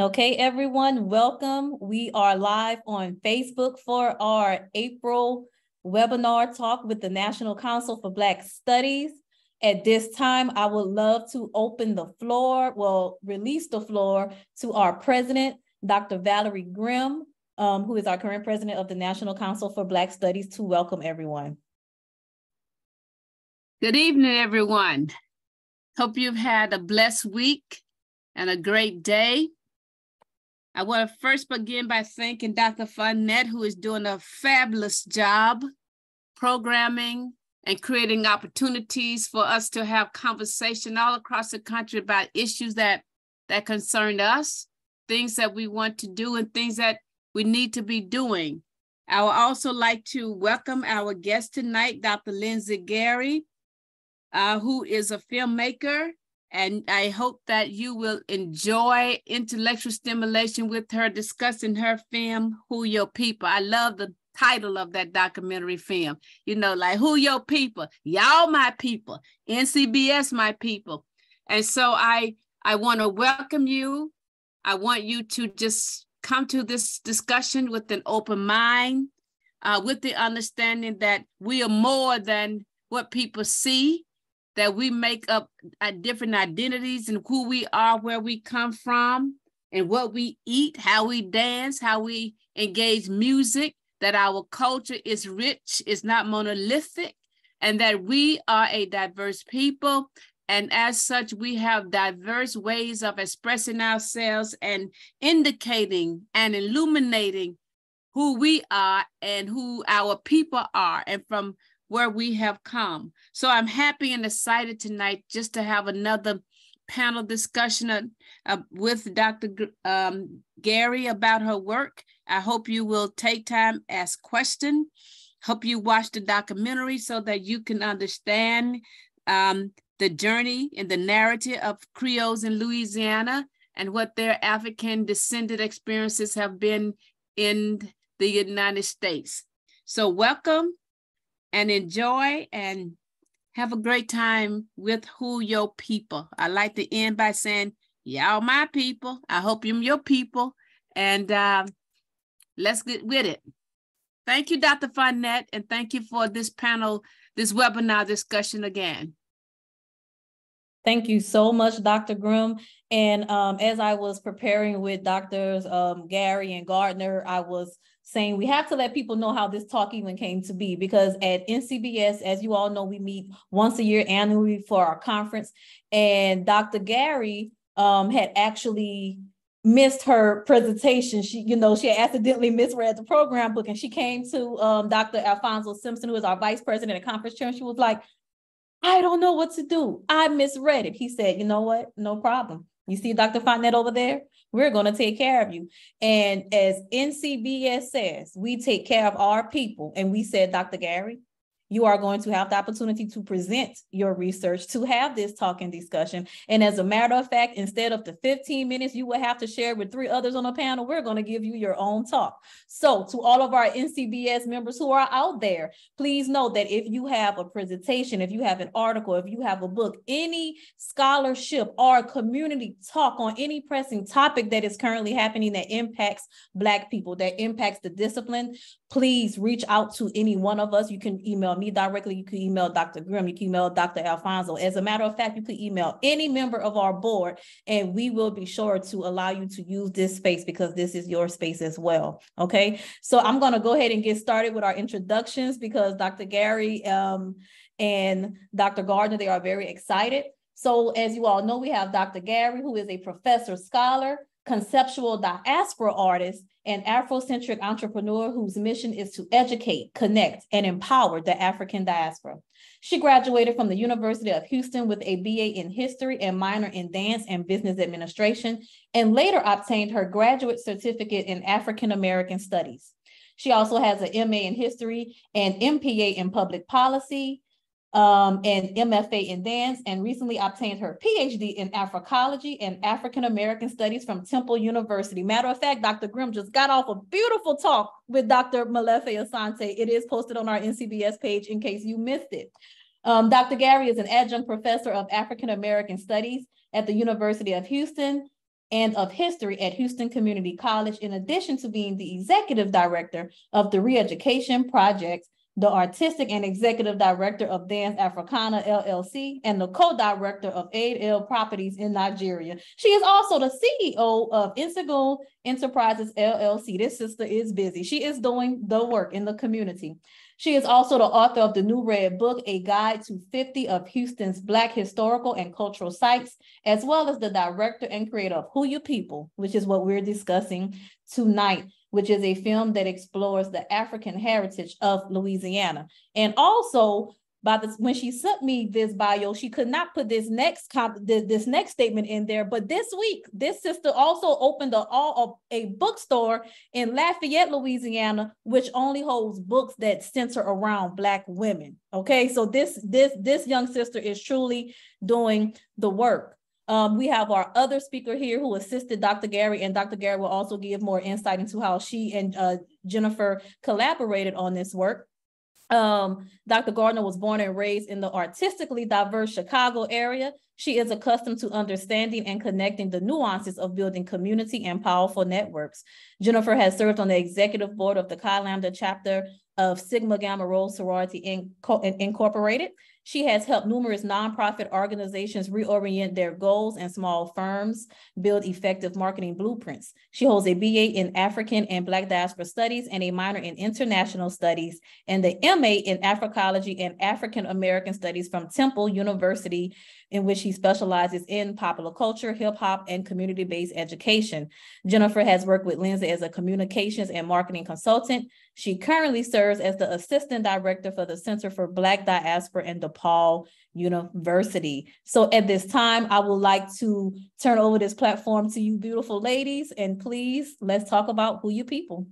Okay, everyone, welcome. We are live on Facebook for our April webinar talk with the National Council for Black Studies. At this time, I would love to open the floor, well, release the floor to our president, Dr. Valerie Grim, um, who is our current president of the National Council for Black Studies, to welcome everyone. Good evening, everyone. Hope you've had a blessed week and a great day. I want to first begin by thanking Dr. Fonette, who is doing a fabulous job programming and creating opportunities for us to have conversation all across the country about issues that that concern us, things that we want to do and things that we need to be doing. I would also like to welcome our guest tonight, Dr. Lindsay Gary, uh, who is a filmmaker and I hope that you will enjoy intellectual stimulation with her discussing her film, Who Yo' People. I love the title of that documentary film. You know, like Who Your People? Y'all my people. NCBS my people. And so I I want to welcome you. I want you to just come to this discussion with an open mind, uh, with the understanding that we are more than what people see that we make up uh, different identities and who we are, where we come from, and what we eat, how we dance, how we engage music, that our culture is rich, is not monolithic, and that we are a diverse people. And as such, we have diverse ways of expressing ourselves and indicating and illuminating who we are and who our people are. And from where we have come. So I'm happy and excited tonight just to have another panel discussion uh, uh, with Dr. Um, Gary about her work. I hope you will take time, ask questions. Hope you watch the documentary so that you can understand um, the journey and the narrative of Creoles in Louisiana and what their African descended experiences have been in the United States. So welcome and enjoy and have a great time with who your people. I like to end by saying, y'all my people. I hope you're your people. And uh, let's get with it. Thank you, Dr. Fonette, and thank you for this panel, this webinar discussion again. Thank you so much, Dr. Grim. And um, as I was preparing with Doctors um, Gary and Gardner, I was saying we have to let people know how this talk even came to be because at NCBS, as you all know, we meet once a year annually for our conference. And Dr. Gary um, had actually missed her presentation. She, you know, she accidentally misread the program book and she came to um, Dr. Alphonso Simpson, who is our vice president and conference chair, and she was like, I don't know what to do. I misread it. He said, you know what? No problem. You see Dr. Fonette over there? We're going to take care of you. And as NCBS says, we take care of our people. And we said, Dr. Gary, you are going to have the opportunity to present your research, to have this talk and discussion. And as a matter of fact, instead of the 15 minutes you will have to share with three others on the panel, we're going to give you your own talk. So to all of our NCBS members who are out there, please know that if you have a presentation, if you have an article, if you have a book, any scholarship or community talk on any pressing topic that is currently happening that impacts Black people, that impacts the discipline, please reach out to any one of us. You can email me directly. You can email Dr. Grim. You can email Dr. Alphonso. As a matter of fact, you can email any member of our board, and we will be sure to allow you to use this space because this is your space as well. Okay. So I'm going to go ahead and get started with our introductions because Dr. Gary um, and Dr. Gardner, they are very excited. So as you all know, we have Dr. Gary, who is a professor scholar, conceptual diaspora artist, and Afrocentric entrepreneur whose mission is to educate, connect, and empower the African diaspora. She graduated from the University of Houston with a BA in history and minor in dance and business administration, and later obtained her graduate certificate in African American studies. She also has an MA in history and MPA in public policy, um, and MFA in dance, and recently obtained her PhD in Africology and African American Studies from Temple University. Matter of fact, Dr. Grim just got off a beautiful talk with Dr. Molefi Asante. It is posted on our NCBS page in case you missed it. Um, Dr. Gary is an adjunct professor of African American Studies at the University of Houston and of History at Houston Community College, in addition to being the executive director of the Reeducation Project the artistic and executive director of Dance Africana LLC, and the co-director of Aid L Properties in Nigeria. She is also the CEO of Insegun Enterprises LLC. This sister is busy. She is doing the work in the community. She is also the author of the New Red Book, A Guide to 50 of Houston's Black Historical and Cultural Sites, as well as the director and creator of Who Yo' People, which is what we're discussing tonight which is a film that explores the African heritage of Louisiana. And also, by the when she sent me this bio, she could not put this next comp, this, this next statement in there. But this week, this sister also opened a all a bookstore in Lafayette, Louisiana, which only holds books that center around Black women. Okay, so this this this young sister is truly doing the work. Um, we have our other speaker here who assisted Dr. Gary, and Dr. Gary will also give more insight into how she and uh, Jennifer collaborated on this work. Um, Dr. Gardner was born and raised in the artistically diverse Chicago area. She is accustomed to understanding and connecting the nuances of building community and powerful networks. Jennifer has served on the executive board of the Chi Lambda chapter of Sigma Gamma Rho Sorority Inc Incorporated. She has helped numerous nonprofit organizations reorient their goals and small firms build effective marketing blueprints. She holds a BA in African and Black diaspora studies and a minor in international studies and the MA in Africology and African American studies from Temple University in which he specializes in popular culture, hip hop, and community based education. Jennifer has worked with Lindsay as a communications and marketing consultant. She currently serves as the assistant director for the Center for Black Diaspora and DePaul University. So at this time, I would like to turn over this platform to you, beautiful ladies, and please let's talk about who yo' people.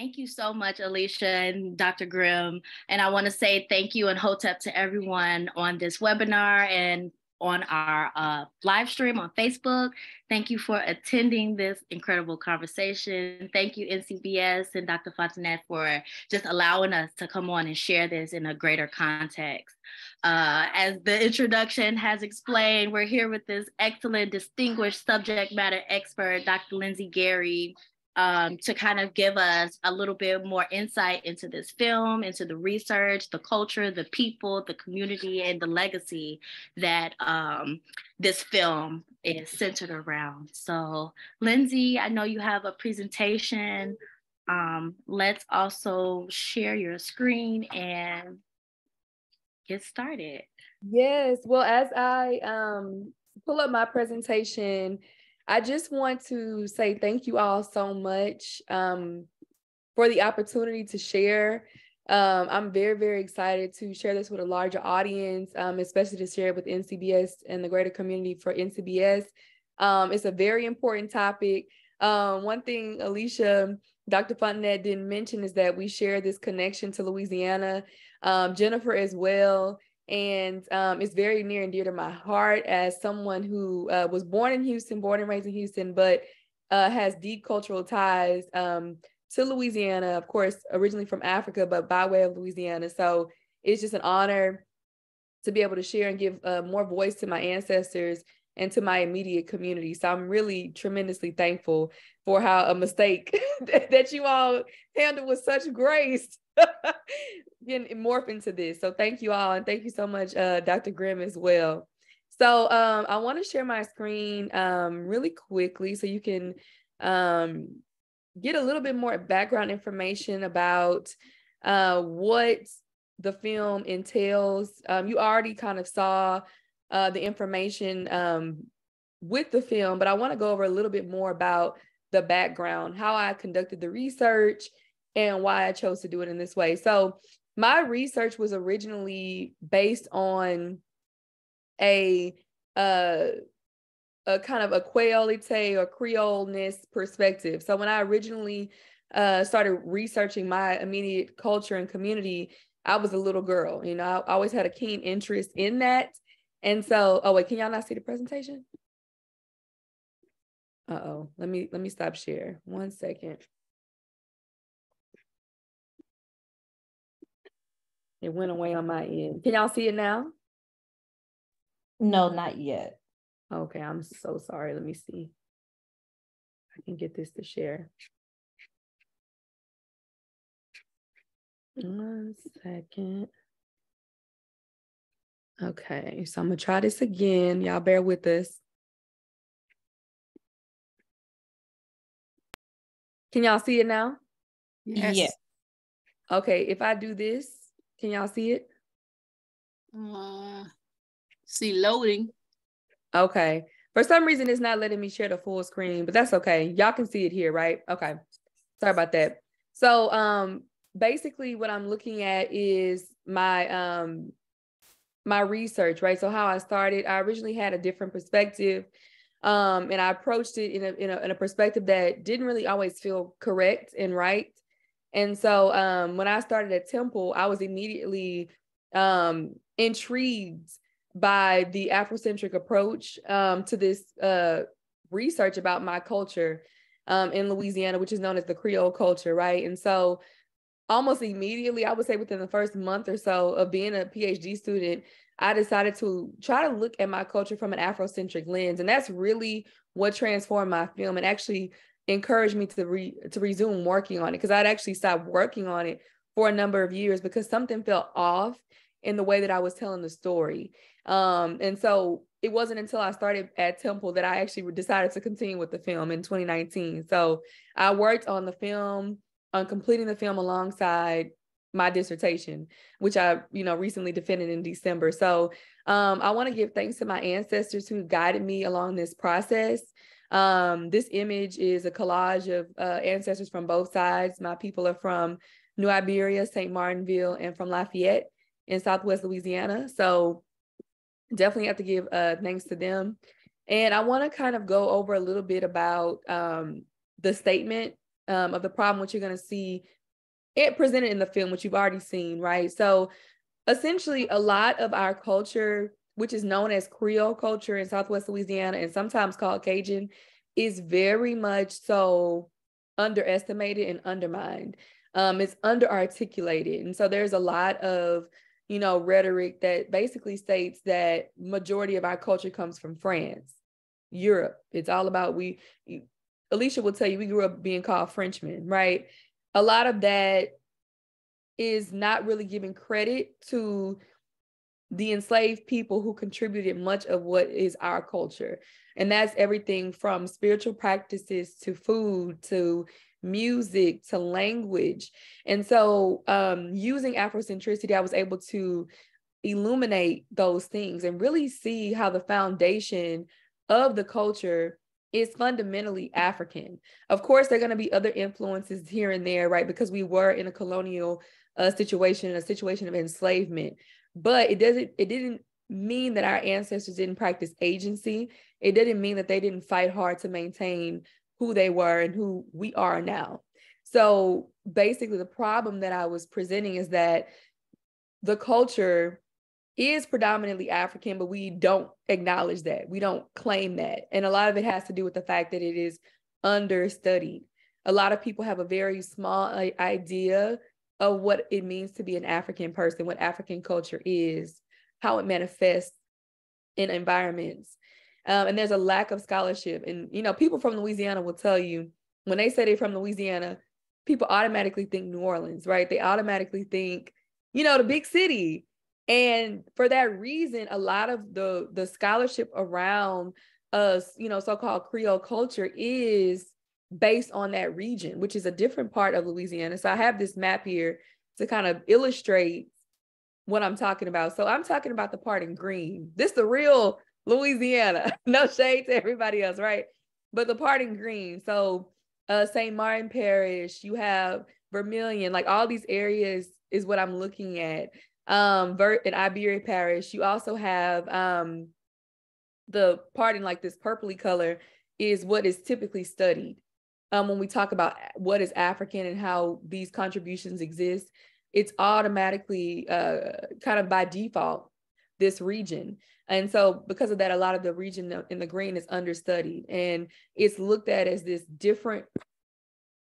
Thank you so much, Alicia and Dr. Grim. And I want to say thank you and hotep to everyone on this webinar and on our uh, live stream on Facebook. Thank you for attending this incredible conversation. Thank you, NCBS and Dr. Fontanet, for just allowing us to come on and share this in a greater context. Uh, as the introduction has explained, we're here with this excellent, distinguished subject matter expert, Dr. Lindsay Gary, um, to kind of give us a little bit more insight into this film, into the research, the culture, the people, the community, and the legacy that um, this film is centered around. So, Lindsay, I know you have a presentation. Um, let's also share your screen and get started. Yes. Well, as I um, pull up my presentation, I just want to say thank you all so much um, for the opportunity to share. Um, I'm very, very excited to share this with a larger audience, um, especially to share it with NCBS and the greater community for NCBS. Um, it's a very important topic. Um, one thing Alicia, Dr. Fontenette didn't mention is that we share this connection to Louisiana. Um, Jennifer as well and um, it's very near and dear to my heart as someone who uh, was born in Houston, born and raised in Houston, but uh, has deep cultural ties um, to Louisiana, of course, originally from Africa, but by way of Louisiana. So it's just an honor to be able to share and give uh, more voice to my ancestors and to my immediate community. So I'm really tremendously thankful for how a mistake that you all handled with such grace can morph into this. So thank you all. And thank you so much, uh, Dr. Grim, as well. So um, I want to share my screen um, really quickly so you can um, get a little bit more background information about uh, what the film entails. Um, you already kind of saw uh, the information um, with the film, but I want to go over a little bit more about the background, how I conducted the research, and why I chose to do it in this way. So, my research was originally based on a uh, a kind of a Creolite or Creoleness perspective. So when I originally uh, started researching my immediate culture and community, I was a little girl. You know, I always had a keen interest in that. And so, oh wait, can y'all not see the presentation? Uh-oh, let me let me stop share. One second. It went away on my end. Can y'all see it now? No, not yet. Okay, I'm so sorry. Let me see. I can get this to share. One second. Okay, so I'm gonna try this again. Y'all bear with us. Can y'all see it now? Yes. yes. Okay, if I do this, can y'all see it? Uh, see loading. Okay. For some reason, it's not letting me share the full screen, but that's okay. Y'all can see it here, right? Okay. Sorry about that. So um basically what I'm looking at is my um my research, right? So how I started, I originally had a different perspective. Um, and I approached it in a, in a in a perspective that didn't really always feel correct and right. And so um when I started at Temple, I was immediately um intrigued by the Afrocentric approach um, to this uh, research about my culture um, in Louisiana, which is known as the Creole culture, right? And so, almost immediately, I would say within the first month or so of being a PhD student, I decided to try to look at my culture from an Afrocentric lens, and that's really what transformed my film and actually encouraged me to re- to resume working on it because I'd actually stopped working on it for a number of years because something felt off in the way that I was telling the story. Um, and so it wasn't until I started at Temple that I actually decided to continue with the film in 2019. So I worked on the film, on completing the film alongside my dissertation, which I, you know, recently defended in December. So um, I want to give thanks to my ancestors who guided me along this process. Um, this image is a collage of uh, ancestors from both sides. My people are from New Iberia, St. Martinville, and from Lafayette in Southwest Louisiana. So definitely have to give uh, thanks to them. And I want to kind of go over a little bit about um, the statement um, of the problem, which you're going to see it presented in the film, which you've already seen, right? So essentially, a lot of our culture, which is known as Creole culture in Southwest Louisiana and sometimes called Cajun, is very much so underestimated and undermined. Um, it's underarticulated. And so there's a lot of you know, rhetoric that basically states that majority of our culture comes from France, Europe. It's all about we. Alicia will tell you we grew up being called Frenchmen, right? A lot of that is not really giving credit to the enslaved people who contributed much of what is our culture. And that's everything from spiritual practices to food to music to language. And so, um, using Afrocentricity, I was able to illuminate those things and really see how the foundation of the culture is fundamentally African. Of course, there are going to be other influences here and there, right? Because we were in a colonial uh, situation, a situation of enslavement. But it doesn't. It didn't mean that our ancestors didn't practice agency. It didn't mean that they didn't fight hard to maintain who they were and who we are now. So basically, the problem that I was presenting is that the culture is predominantly African, but we don't acknowledge that. We don't claim that. And a lot of it has to do with the fact that it is understudied. A lot of people have a very small uh, idea of what it means to be an African person, what African culture is, how it manifests in environments. Um, and there's a lack of scholarship. And, you know, people from Louisiana will tell you when they say they're from Louisiana, people automatically think New Orleans, right? They automatically think, you know, the big city. And for that reason, a lot of the the scholarship around us, you know, so-called Creole culture is based on that region, which is a different part of Louisiana. So I have this map here to kind of illustrate what I'm talking about. So I'm talking about the part in green. This is the real Louisiana. no shade to everybody else, right? But the part in green. So uh St. Martin Parish, you have Vermilion, like all these areas is what I'm looking at. Um Vert in Iberia Parish, you also have um the part in like this purpley color is what is typically studied. Um, when we talk about what is African and how these contributions exist, it's automatically uh, kind of by default this region. And so, because of that, a lot of the region in the green is understudied and it's looked at as this different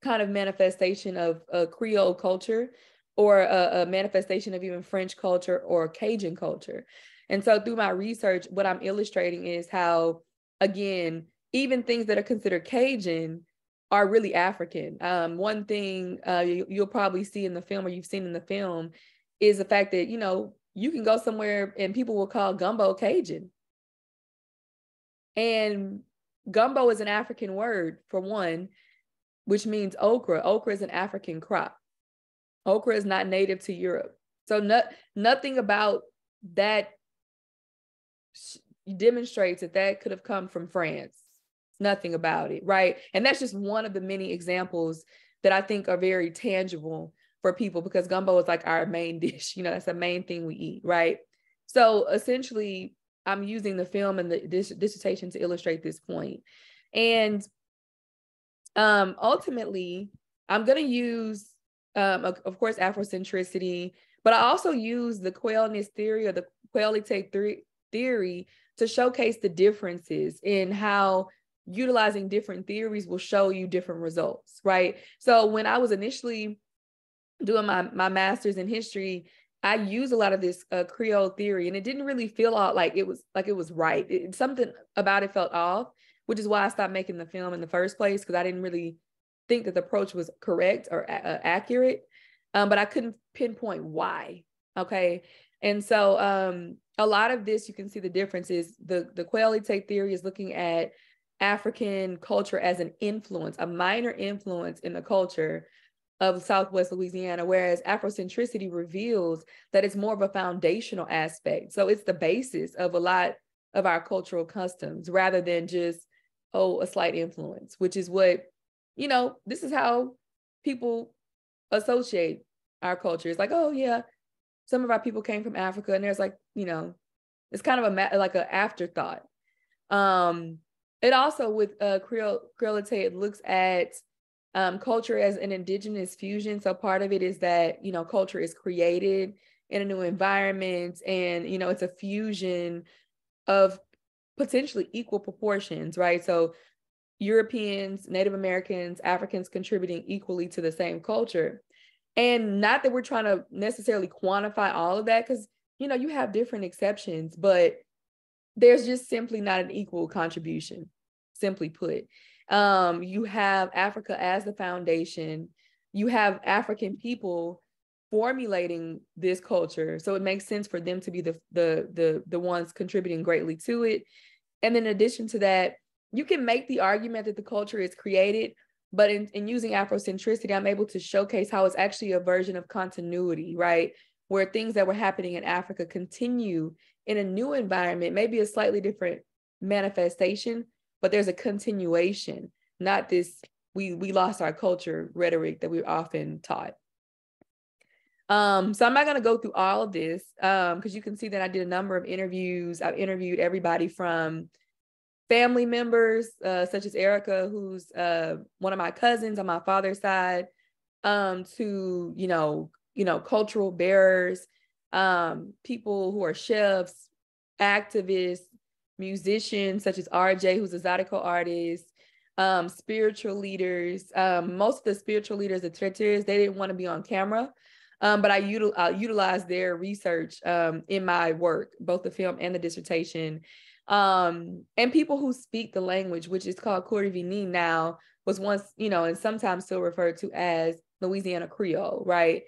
kind of manifestation of a Creole culture or a, a manifestation of even French culture or Cajun culture. And so, through my research, what I'm illustrating is how again, even things that are considered Cajun are really African. Um, one thing uh, you, you'll probably see in the film or you've seen in the film is the fact that, you know, you can go somewhere and people will call gumbo Cajun. And gumbo is an African word for one, which means okra. Okra is an African crop. Okra is not native to Europe. So no, nothing about that demonstrates that that could have come from France. Nothing about it, right? And that's just one of the many examples that I think are very tangible for people because gumbo is like our main dish. You know, that's the main thing we eat, right? So essentially, I'm using the film and the dis- dissertation to illustrate this point. And um, ultimately, I'm going to use, um, of, course, Afrocentricity, but I also use the Creoleness theory or the Creolite theory to showcase the differences in how utilizing different theories will show you different results, right? So when I was initially doing my, my master's in history, I use a lot of this uh, Creole theory, and it didn't really feel all like it was like it was right. It, something about it felt off, which is why I stopped making the film in the first place because I didn't really think that the approach was correct or uh, accurate. Um, but I couldn't pinpoint why. Okay, and so um, a lot of this you can see the difference is The the Creolite theory is looking at African culture as an influence, a minor influence in the culture of Southwest Louisiana, whereas Afrocentricity reveals that it's more of a foundational aspect. So it's the basis of a lot of our cultural customs rather than just, oh, a slight influence, which is what, you know, this is how people associate our culture. It's like, oh, yeah, some of our people came from Africa, and there's like, you know, it's kind of a like an afterthought. Um, it also with uh Creole Creolite, it looks at um, culture as an indigenous fusion. So part of it is that, you know, culture is created in a new environment and, you know, it's a fusion of potentially equal proportions, right? So Europeans, Native Americans, Africans contributing equally to the same culture. And not that we're trying to necessarily quantify all of that, because, you know, you have different exceptions, but there's just simply not an equal contribution, simply put. Um, you have Africa as the foundation. You have African people formulating this culture, so it makes sense for them to be the the the the ones contributing greatly to it. And in addition to that, you can make the argument that the culture is created, but in, in using Afrocentricity, I'm able to showcase how it's actually a version of continuity, right? Where things that were happening in Africa continue in a new environment, maybe a slightly different manifestation, but there's a continuation, not this we we lost our culture rhetoric that we're often taught. Um, so I'm not gonna go through all of this um because you can see that I did a number of interviews. I've interviewed everybody from family members, uh, such as Erica, who's uh one of my cousins on my father's side, um, to you know, you know, cultural bearers, um, people who are chefs, activists, musicians such as RJ, who's a Zydeco artist, um, spiritual leaders. Um, most of the spiritual leaders, the traiteurs, they didn't want to be on camera. Um, but I util- uh, utilized their research um, in my work, both the film and the dissertation. Um, and people who speak the language, which is called Kouri-Vini now, was once, you know, and sometimes still referred to as Louisiana Creole, right?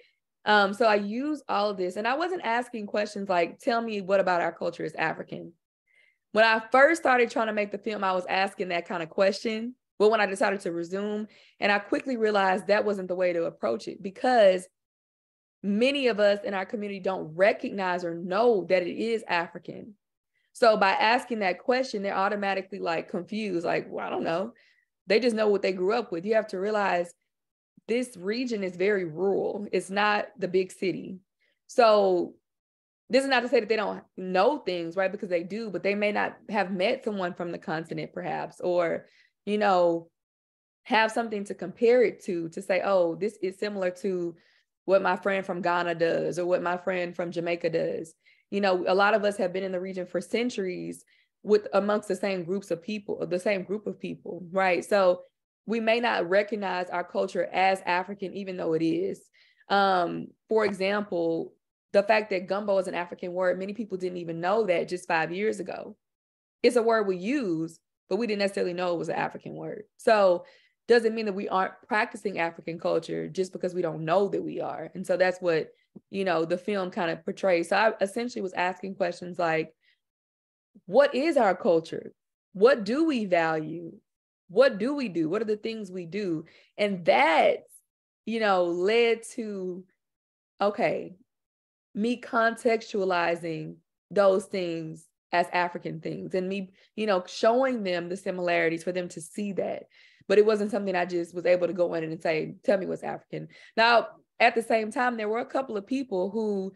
Um, so I use all of this, and I wasn't asking questions like, "Tell me what about our culture is African." when I first started trying to make the film, I was asking that kind of question. But when I decided to resume, and I quickly realized that wasn't the way to approach it because many of us in our community don't recognize or know that it is African. So by asking that question, they're automatically like confused, like, well, I don't know. They just know what they grew up with. You have to realize this region is very rural, it's not the big city. So this is not to say that they don't know things, right? Because they do, but they may not have met someone from the continent, perhaps, or, you know, have something to compare it to, to say, oh, this is similar to what my friend from Ghana does or what my friend from Jamaica does. You know, a lot of us have been in the region for centuries with amongst the same groups of people, the same group of people, right? So we may not recognize our culture as African, even though it is. Um, for example, the fact that gumbo is an African word, many people didn't even know that just five years ago. It's a word we use, but we didn't necessarily know it was an African word. So doesn't mean that we aren't practicing African culture just because we don't know that we are. And so that's what, you know, the film kind of portrays. So I essentially was asking questions like, what is our culture? What do we value? What do we do? What are the things we do? And that, you know, led to, okay, me contextualizing those things as African things and me, you know, showing them the similarities for them to see that. But it wasn't something I just was able to go in and say, tell me what's African. Now, at the same time, there were a couple of people who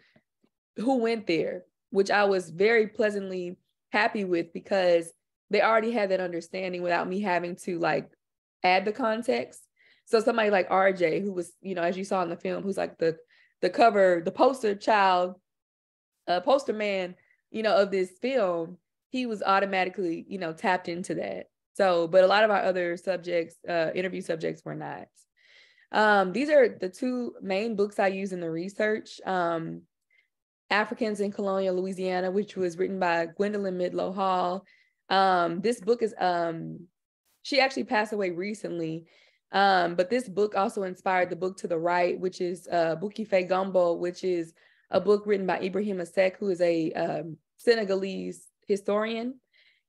who went there, which I was very pleasantly happy with because they already had that understanding without me having to like add the context. So somebody like RJ, who was, you know, as you saw in the film, who's like the the cover, the poster child, uh, poster man you know, of this film, he was automatically, you know, tapped into that. So, but a lot of our other subjects, uh, interview subjects were not. Um, these are the two main books I use in the research. Um, Africans in Colonial Louisiana, which was written by Gwendolyn Midlo Hall. Um, this book is, um, she actually passed away recently. Um, but this book also inspired the book to the right, which is uh, Bouki Fait Gombo, which is a book written by Ibrahima Seck, who is a um, Senegalese historian,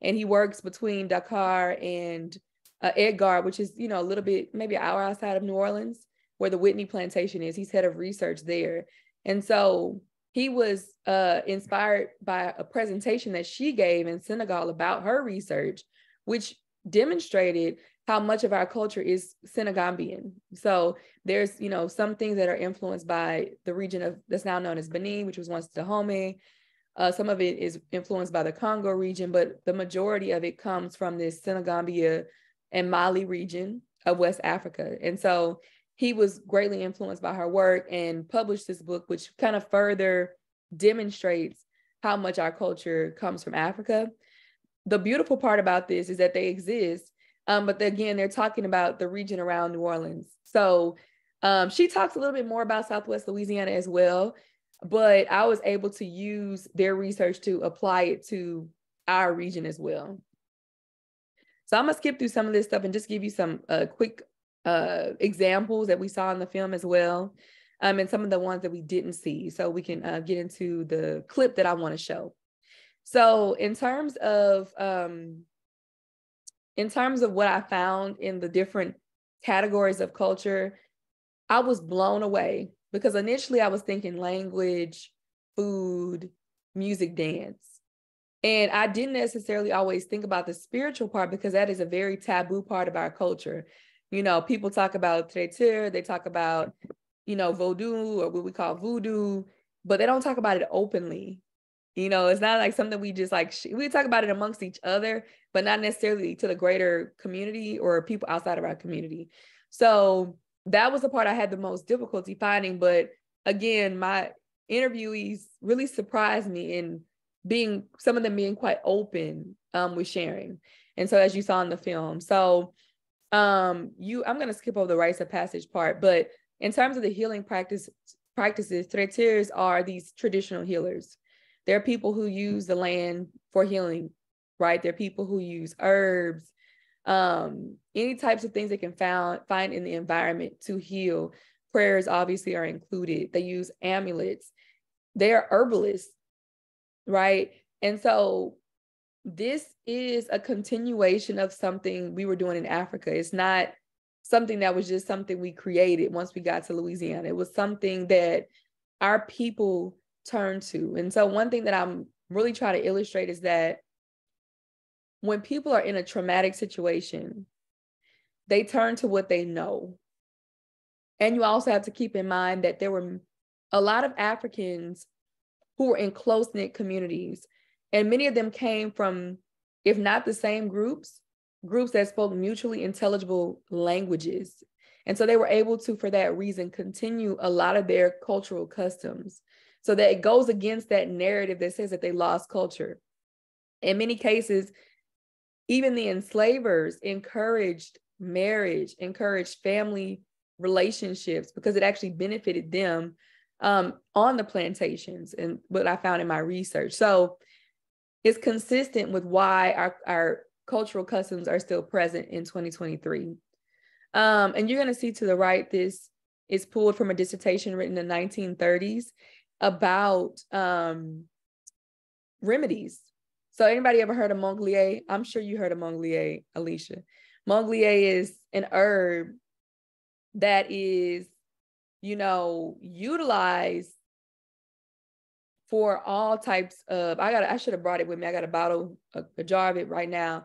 and he works between Dakar and uh, Edgard, which is you know a little bit maybe an hour outside of New Orleans, where the Whitney plantation is. He's head of research there, and so he was uh, inspired by a presentation that she gave in Senegal about her research, which demonstrated how much of our culture is Senegambian. So there's, you know, some things that are influenced by the region of that's now known as Benin, which was once Dahomey. Uh, some of it is influenced by the Congo region, but the majority of it comes from this Senegambia and Mali region of West Africa. And so he was greatly influenced by her work and published this book, which kind of further demonstrates how much our culture comes from Africa. The beautiful part about this is that they exist, um, but again, they're talking about the region around New Orleans. So um, she talks a little bit more about Southwest Louisiana as well but I was able to use their research to apply it to our region as well. So I'm gonna skip through some of this stuff and just give you some uh, quick uh, examples that we saw in the film as well, um, and some of the ones that we didn't see, so we can uh, get into the clip that I want to show. So in terms of um, in terms of what I found in the different categories of culture, I was blown away because initially I was thinking language, food, music, dance. And I didn't necessarily always think about the spiritual part because that is a very taboo part of our culture. You know, people talk about traiteur, they talk about, you know, voodoo or what we call voodoo, but they don't talk about it openly. You know, it's not like something we just like, we talk about it amongst each other, but not necessarily to the greater community or people outside of our community. So that was the part I had the most difficulty finding. But again, my interviewees really surprised me in being some of them being quite open um, with sharing. And so as you saw in the film, so um, you I'm gonna skip over the rites of passage part, but in terms of the healing practice practices, traiteurs are these traditional healers. There are people who use the land for healing, right? There are people who use herbs, um, any types of things they can found, find in the environment to heal. Prayers obviously are included. They use amulets. They are herbalists, right? And so this is a continuation of something we were doing in Africa. It's not something that was just something we created once we got to Louisiana. It was something that our people turned to. And so one thing that I'm really trying to illustrate is that when people are in a traumatic situation, they turn to what they know. And you also have to keep in mind that there were a lot of Africans who were in close knit communities, and many of them came from, if not the same groups, groups that spoke mutually intelligible languages. And so they were able to, for that reason, continue a lot of their cultural customs. So that it goes against that narrative that says that they lost culture. In many cases, even the enslavers encouraged marriage, encouraged family relationships because it actually benefited them um, on the plantations and what I found in my research. So it's consistent with why our, our cultural customs are still present in 2023. Um, and you're going to see to the right, this is pulled from a dissertation written in the 1930s about um, remedies. So anybody ever heard of Manglier? I'm sure you heard of Manglier, Alicia. Manglier is an herb that is, you know, utilized for all types of I got I should have brought it with me. I got a bottle, a, a jar of it right now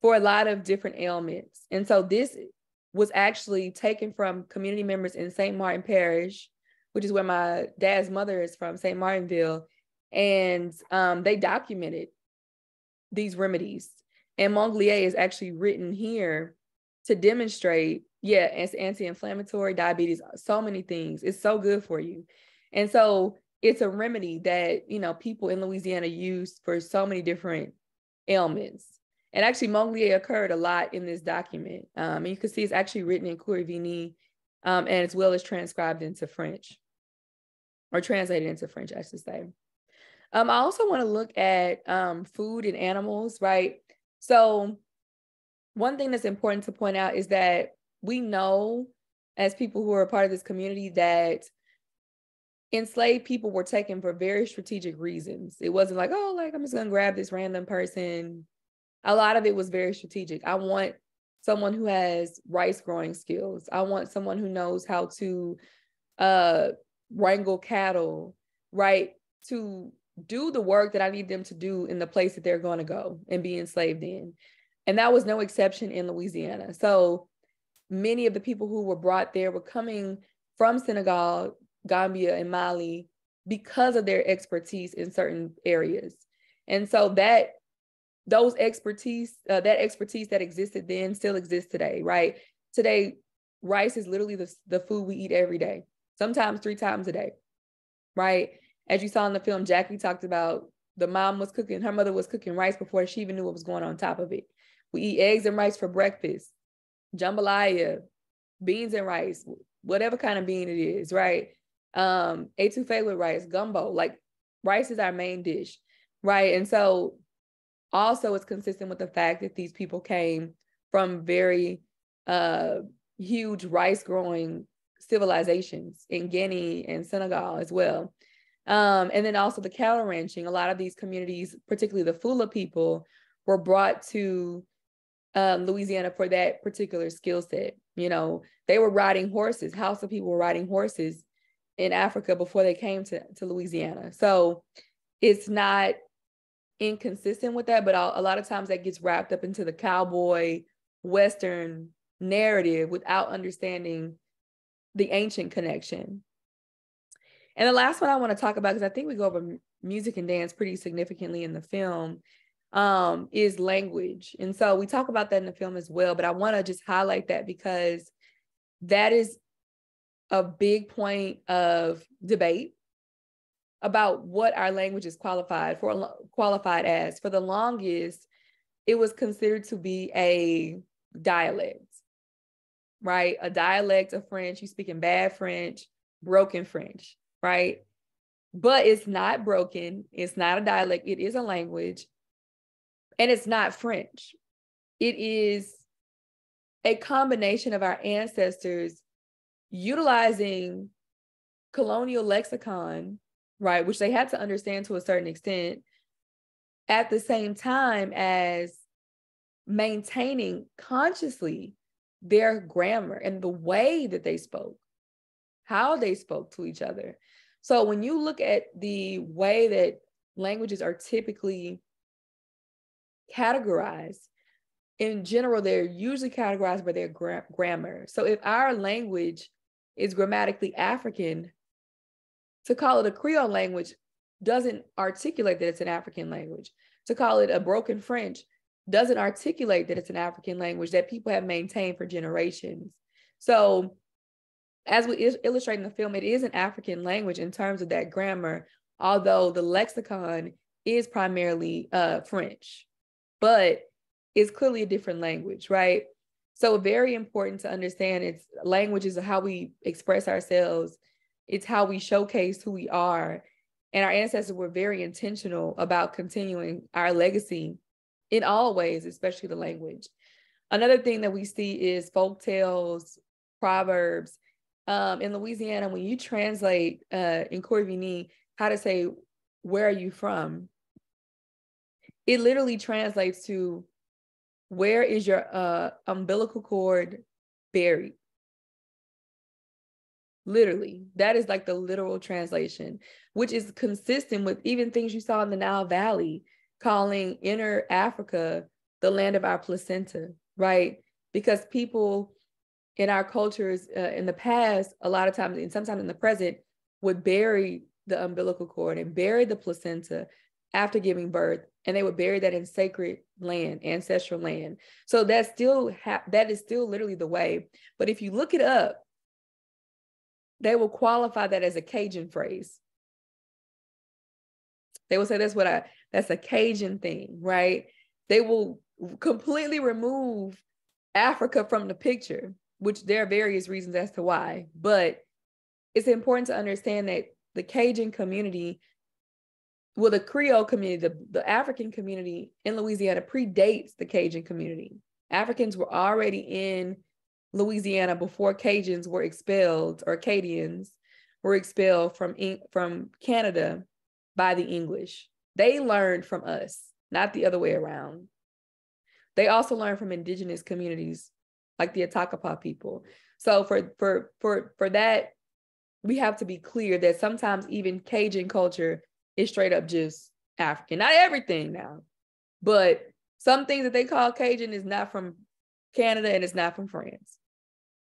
for a lot of different ailments. And so this was actually taken from community members in St. Martin Parish, which is where my dad's mother is from, St. Martinville. And um, they documented these remedies. And Manglier is actually written here to demonstrate, yeah, it's anti-inflammatory, diabetes, so many things. It's so good for you. And so it's a remedy that you know people in Louisiana use for so many different ailments. And actually, Manglier occurred a lot in this document. Um, and you can see it's actually written in Kouri-Vini um, and as well as transcribed into French or translated into French, I should say. Um, I also want to look at um, food and animals, right? So, one thing that's important to point out is that we know as people who are a part of this community that enslaved people were taken for very strategic reasons. It wasn't like, oh, like I'm just gonna grab this random person. A lot of it was very strategic. I want someone who has rice growing skills. I want someone who knows how to uh wrangle cattle, right? To do the work that I need them to do in the place that they're going to go and be enslaved in. And that was no exception in Louisiana. So many of the people who were brought there were coming from Senegal Gambia and Mali because of their expertise in certain areas. And so that those expertise, uh, that expertise that existed then still exists today, right? Today, rice is literally the, the food we eat every day, sometimes three times a day, right? As you saw in the film, Jackie talked about the mom was cooking, her mother was cooking rice before she even knew what was going on top of it. We eat eggs and rice for breakfast, jambalaya, beans and rice, whatever kind of bean it is, right? Um etouffee with rice, gumbo. Like rice is our main dish, right? And so also it's consistent with the fact that these people came from very uh huge rice growing civilizations in Guinea and Senegal as well. Um, and then also the cattle ranching. A lot of these communities, particularly the Fula people, were brought to um, Louisiana for that particular skill set. You know, they were riding horses. Hausa people were riding horses in Africa before they came to, to Louisiana. So it's not inconsistent with that, but a lot of times that gets wrapped up into the cowboy Western narrative without understanding the ancient connection. And the last one I want to talk about, because I think we go over music and dance pretty significantly in the film, um, is language. And so we talk about that in the film as well, but I want to just highlight that because that is a big point of debate about what our language is qualified for qualified as. For the longest it was considered to be a dialect right? A dialect of french. You speak in bad french broken french right? But it's not broken. It's not a dialect. It is a language. And it's not french. It is a combination of our ancestors utilizing colonial lexicon, right, which they had to understand to a certain extent, at the same time as maintaining consciously their grammar and the way that they spoke, how they spoke to each other. So when you look at the way that languages are typically categorized, in general, they're usually categorized by their gra- grammar. So if our language is grammatically African, to call it a Creole language doesn't articulate that it's an African language. To call it a broken French doesn't articulate that it's an African language that people have maintained for generations. So, as we illustrate in the film, it is an African language in terms of that grammar, although the lexicon is primarily uh, French, but it's clearly a different language, right? So very important to understand it's language is how we express ourselves. It's how we showcase who we are. And our ancestors were very intentional about continuing our legacy in all ways, especially the language. Another thing that we see is folk tales, proverbs. Um, in Louisiana, when you translate uh, in Kouri-Vini how to say, where are you from? It literally translates to where is your uh, umbilical cord buried? Literally, that is like the literal translation, which is consistent with even things you saw in the Nile Valley, calling inner Africa the land of our placenta, right? Because people in our cultures uh, in the past, a lot of times, and sometimes in the present, would bury the umbilical cord and bury the placenta after giving birth and they would bury that in sacred land ancestral land. So that's still ha- that is still literally the way. But if you look it up they will qualify that as a cajun phrase. They will say that's what i that's a cajun thing right? They will completely remove africa from the picture which there are various reasons as to why. But it's important to understand that the cajun community well, the Creole community, the, the African community in Louisiana predates the Cajun community. Africans were already in Louisiana before Cajuns were expelled or Acadians were expelled from, from Canada by the English. They learned from us, not the other way around. They also learned from indigenous communities like the Atakapa people. So for for for for that, we have to be clear that sometimes even Cajun culture is straight up just African. Not everything now, but some things that they call Cajun is not from Canada and it's not from France.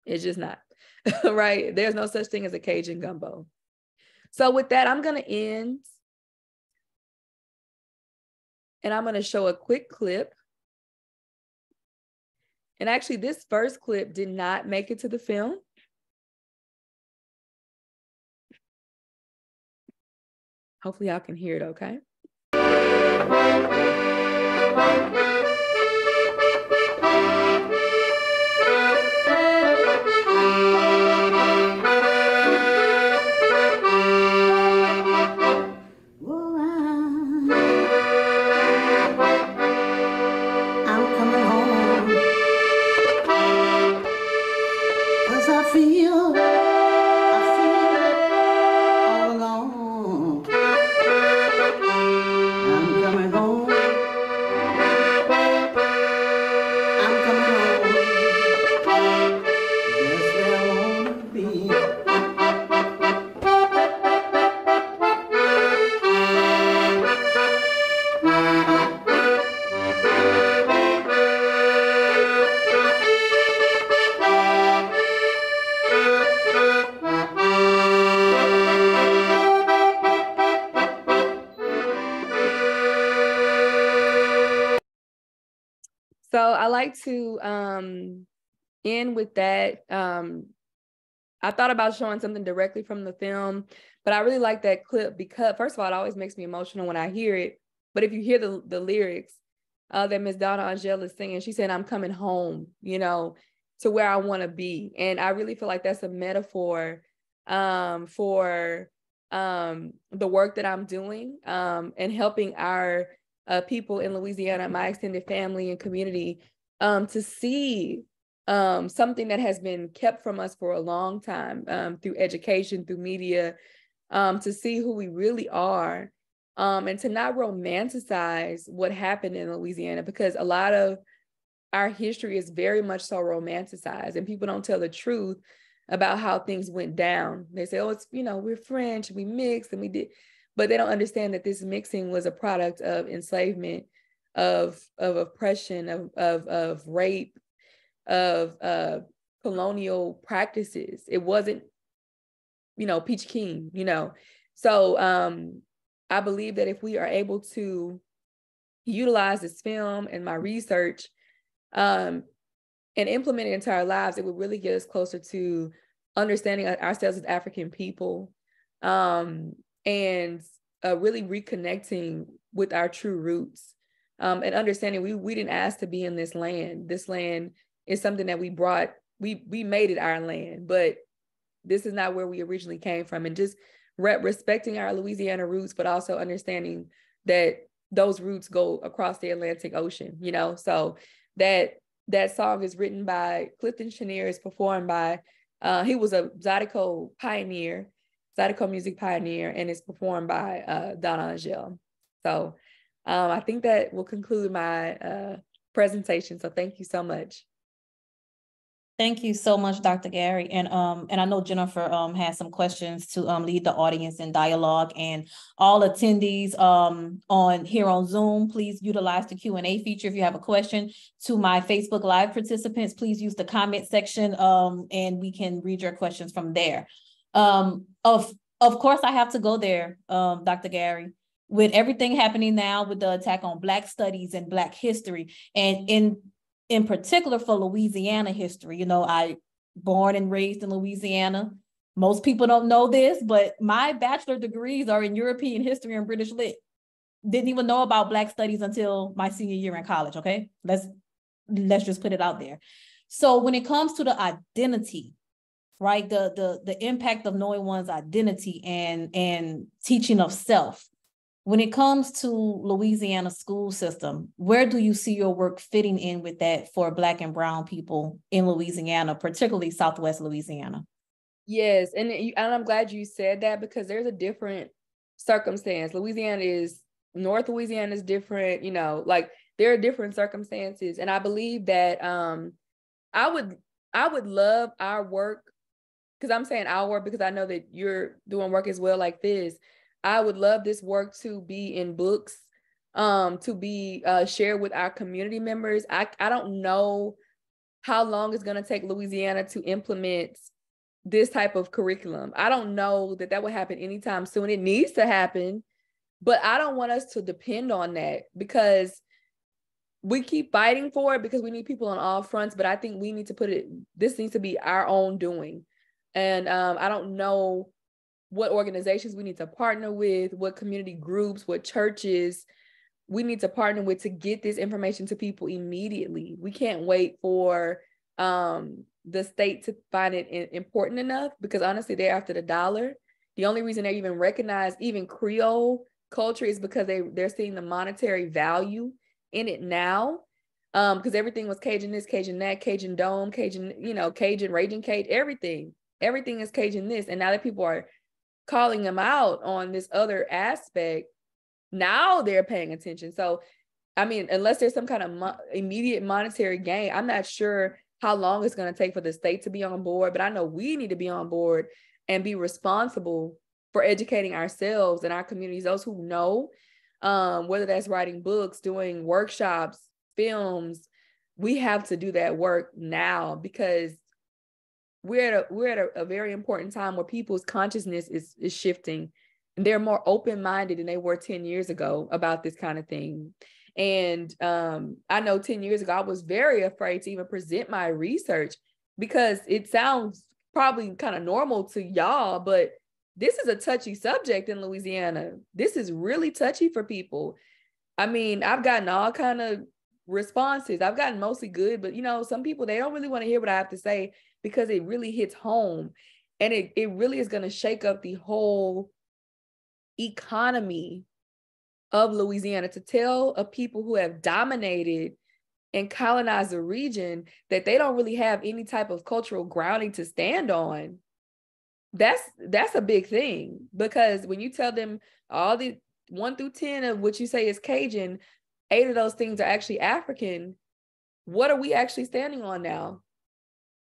It's just not, right? There's no such thing as a Cajun gumbo. So, with that, I'm going to end and I'm going to show a quick clip. And actually, this first clip did not make it to the film. Hopefully y'all can hear it okay. Like to um, end with that. Um, I thought about showing something directly from the film, but I really like that clip because, first of all, it always makes me emotional when I hear it. But if you hear the, the lyrics uh, that Miss Donna Angelle is singing, she said, I'm coming home, you know, to where I want to be. And I really feel like that's a metaphor um, for um, the work that I'm doing um, and helping our uh, people in Louisiana, my extended family and community um, to see um, something that has been kept from us for a long time um, through education, through media, um, to see who we really are, um, and to not romanticize what happened in Louisiana because a lot of our history is very much so romanticized, and people don't tell the truth about how things went down. They say, "Oh, it's you know we're French, we mixed, and we did," but they don't understand that this mixing was a product of enslavement of of oppression, of of of rape, of uh, colonial practices. It wasn't, you know, peach king, you know. So um, I believe that if we are able to utilize this film and my research um, and implement it into our lives, it would really get us closer to understanding ourselves as African people um, and uh, really reconnecting with our true roots um, and understanding we we didn't ask to be in this land. This land is something that we brought. We we made it our land, but this is not where we originally came from. And just re- respecting our Louisiana roots, but also understanding that those roots go across the Atlantic Ocean, you know. So that that song is written by Clifton Chenier, is performed by uh, he was a Zydeco pioneer, Zydeco music pioneer, and it's performed by uh, Donna Angelle. So um, I think that will conclude my uh, presentation. So thank you so much. Thank you so much, Dr. Gary. And um, and I know Jennifer um has some questions to um lead the audience in dialogue and all attendees um on here on Zoom, please utilize the Q&A feature if you have a question. To my Facebook Live participants, please use the comment section um and we can read your questions from there. Um of of course I have to go there, um, Dr. Gary with everything happening now with the attack on Black studies and Black history, and in in particular for Louisiana history. You know, I born and raised in Louisiana. Most people don't know this, but my bachelor degrees are in European history and British lit. Didn't even know about Black studies until my senior year in college. Okay, let's let's just put it out there. So when it comes to the identity, right, the the the impact of knowing one's identity and and teaching of self, when it comes to Louisiana school system, where do you see your work fitting in with that for Black and Brown people in Louisiana, particularly Southwest Louisiana? Yes, and, and I'm glad you said that because there's a different circumstance. Louisiana is North Louisiana is different, you know, like there are different circumstances, and I believe that um, I would I would love our work because I'm saying our work because I know that you're doing work as well like this I would love this work to be in books, um, to be uh, shared with our community members. I, I don't know how long it's going to take Louisiana to implement this type of curriculum. I don't know that that will happen anytime soon. It needs to happen, but I don't want us to depend on that because we keep fighting for it because we need people on all fronts. But I think we need to put it, this needs to be our own doing. And um, I don't know what organizations we need to partner with, what community groups, what churches we need to partner with to get this information to people immediately. We can't wait for um, the state to find it important enough because honestly, they're after the dollar. The only reason they even recognize even Creole culture is because they they're seeing the monetary value in it now. Um, because everything was Cajun this, Cajun that, Cajundome, Cajun, you know, Cajun, raging Cajun, everything, everything is Cajun this. And now that people are calling them out on this other aspect, now they're paying attention. So, I mean, unless there's some kind of mo- immediate monetary gain, I'm not sure how long it's going to take for the state to be on board, but I know we need to be on board and be responsible for educating ourselves and our communities, those who know, um, whether that's writing books, doing workshops, films, we have to do that work now because we're at a we're at a, a very important time where people's consciousness is is shifting. And they're more open-minded than they were 10 years ago about this kind of thing. And um, i know 10 years ago i was very afraid to even present my research because it sounds probably kind of normal to y'all but this is a touchy subject in louisiana. This is really touchy for people. I mean i've gotten all kind of responses. I've gotten mostly good but you know some people they don't really want to hear what i have to say because it really hits home and it, it really is going to shake up the whole economy of Louisiana to tell a people who have dominated and colonized the region that they don't really have any type of cultural grounding to stand on. That's that's a big thing because when you tell them all the 1 through 10 of what you say is Cajun eight of those things are actually African what are we actually standing on now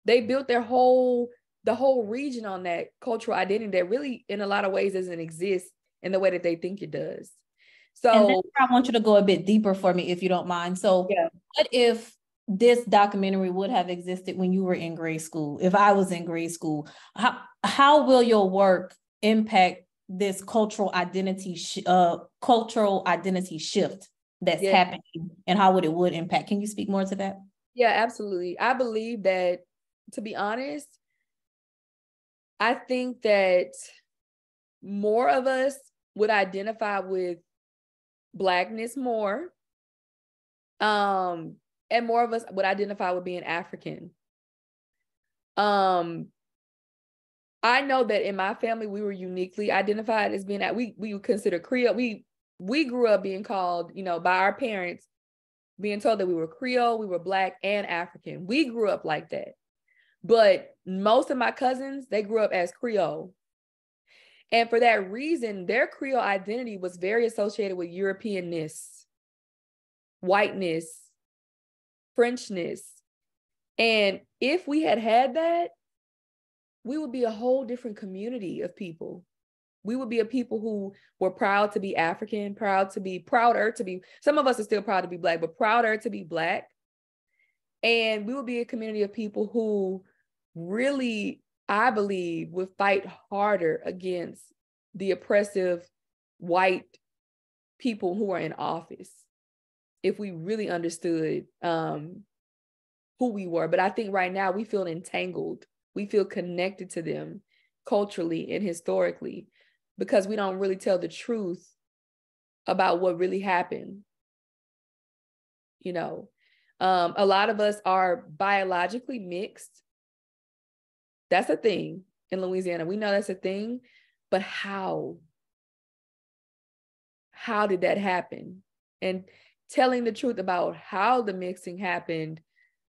they built their whole the whole region on that cultural identity that really in a lot of ways doesn't exist in the way that they think it does. So i want you to go a bit deeper for me if you don't mind. So yeah. what if this documentary would have existed when you were in grade school if i was in grade school? How how will your work impact this cultural identity sh- uh cultural identity shift that's yeah. happening and how would it would impact? Can you speak more to that? Yeah absolutely. I believe that to be honest, I think that more of us would identify with blackness more. Um, and more of us would identify with being African. Um, I know that in my family we were uniquely identified as being we we consider Creole. We we grew up being called, you know, by our parents, being told that we were Creole, we were Black and African. We grew up like that. But most of my cousins, they grew up as Creole. And for that reason, their Creole identity was very associated with Europeanness, whiteness, Frenchness. And if we had had that, we would be a whole different community of people. We would be a people who were proud to be African, proud to be prouder to be, some of us are still proud to be Black, but prouder to be Black. And we will be a community of people who really, I believe, would fight harder against the oppressive white people who are in office if we really understood um, who we were. But I think right now we feel entangled. We feel connected to them culturally and historically because we don't really tell the truth about what really happened. You know, um, a lot of us are biologically mixed. That's a thing in Louisiana. We know that's a thing, but how? How did that happen? And telling the truth about how the mixing happened,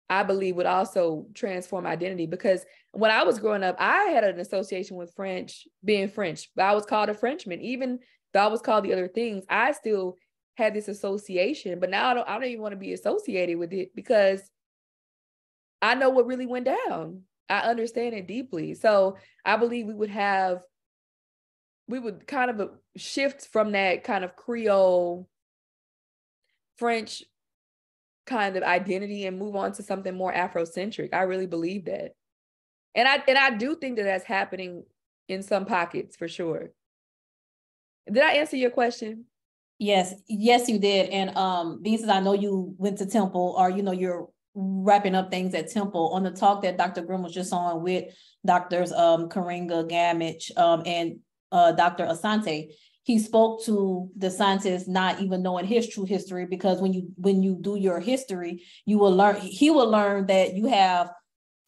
I believe would also transform identity because when I was growing up, I had an association with French being French. I was called a Frenchman, even though I was called the other things. I still had this association, but now I don't, I don't even want to be associated with it because I know what really went down. I understand it deeply. So I believe we would have, we would kind of shift from that kind of Creole French kind of identity and move on to something more Afrocentric. I really believe that. And I and I do think that that's happening in some pockets for sure. Did I answer your question? Yes, yes, you did. And um, being I know you went to Temple or you know you're wrapping up things at Temple on the talk that Dr. Grim was just on with doctors um Karenga Gamage um and uh Dr. Asante he spoke to DeSantis not even knowing his true history because when you when you do your history you will learn he will learn that you have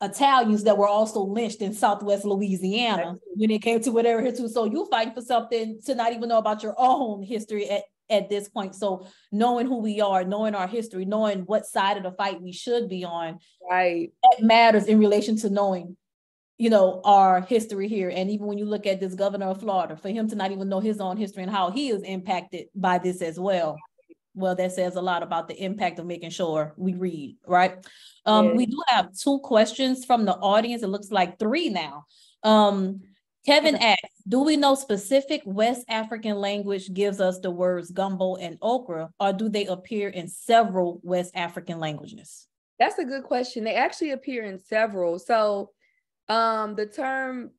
Italians that were also lynched in Southwest Louisiana when it came to whatever too. So you fight for something to not even know about your own history at, at this point. So knowing who we are, knowing our history, knowing what side of the fight we should be on, right, that matters in relation to knowing you know, our history here. And even when you look at this governor of Florida, for him to not even know his own history and how he is impacted by this as well. Well, that says a lot about the impact of making sure we read, right? Um, yeah. We do have two questions from the audience. It looks like three now. Um, Kevin asks, do we know specific West African language gives us the words gumbo and okra, or do they appear in several West African languages? That's a good question. They actually appear in several. So um, the term,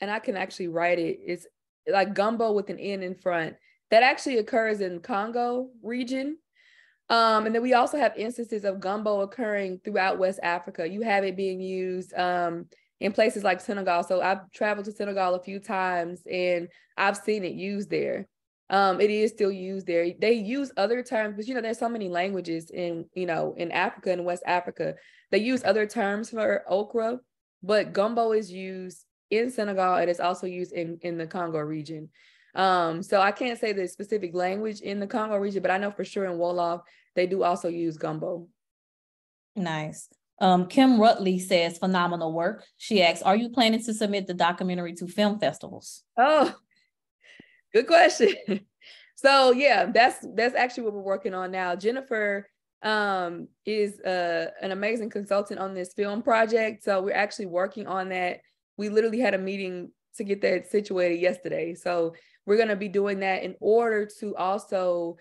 and I can actually write it, is like gumbo with an N in front. That actually occurs in Congo region. Um, and then we also have instances of gumbo occurring throughout West Africa. You have it being used um, in places like Senegal. So I've traveled to Senegal a few times and I've seen it used there. Um, it is still used there. They use other terms, but you know, there's so many languages in, you know, in Africa and West Africa. They use other terms for okra but gumbo is used in Senegal and it's also used in, in the Congo region. Um, so I can't say the specific language in the Congo region, but I know for sure in Wolof, they do also use gumbo. Nice. Um, Kim Rutley says phenomenal work. She asks, are you planning to submit the documentary to film festivals? Oh, good question. so yeah, that's that's actually what we're working on now. Jennifer um, is uh, an amazing consultant on this film project. So we're actually working on that. We literally had a meeting to get that situated yesterday. So we're going to be doing that in order to also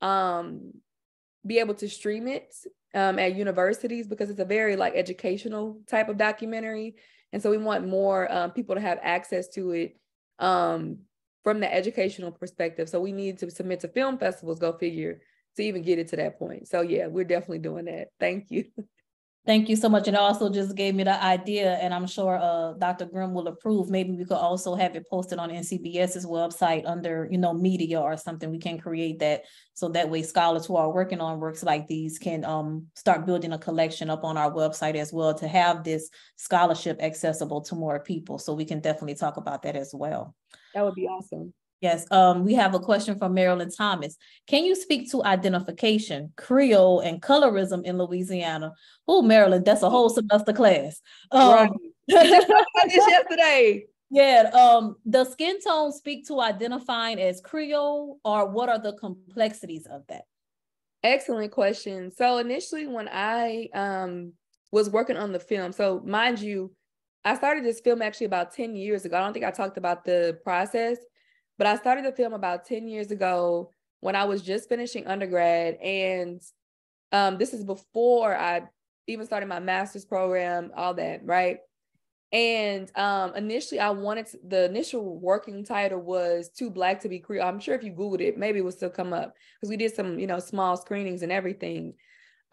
um, be able to stream it um, at universities because it's a very like educational type of documentary. And so we want more um, people to have access to it um, from the educational perspective. So we need to submit to film festivals, go figure, to even get it to that point. So yeah, we're definitely doing that. Thank you. Thank you so much. And also just gave me the idea, and I'm sure uh, Dr. Grim will approve. Maybe we could also have it posted on NCBS's website under, you know, media or something. We can create that so that way scholars who are working on works like these can um, start building a collection up on our website as well to have this scholarship accessible to more people. So we can definitely talk about that as well. That would be awesome. Yes, um, we have a question from Marilyn Thomas. Can you speak to identification, Creole, and colorism in Louisiana? Oh, Marilyn, that's a whole semester class. Um, right. this yesterday. Yeah, um, does skin tone speak to identifying as Creole, or what are the complexities of that? Excellent question. So initially, when I um was working on the film, so mind you, I started this film actually about 10 years ago. I don't think I talked about the process, but I started the film about 10 years ago when I was just finishing undergrad. And um, this is before I even started my master's program, all that, right? And um, initially, I wanted to, the initial working title was "Too Black to Be Creole." I'm sure if you Googled it, maybe it would still come up because we did some, you know, small screenings and everything.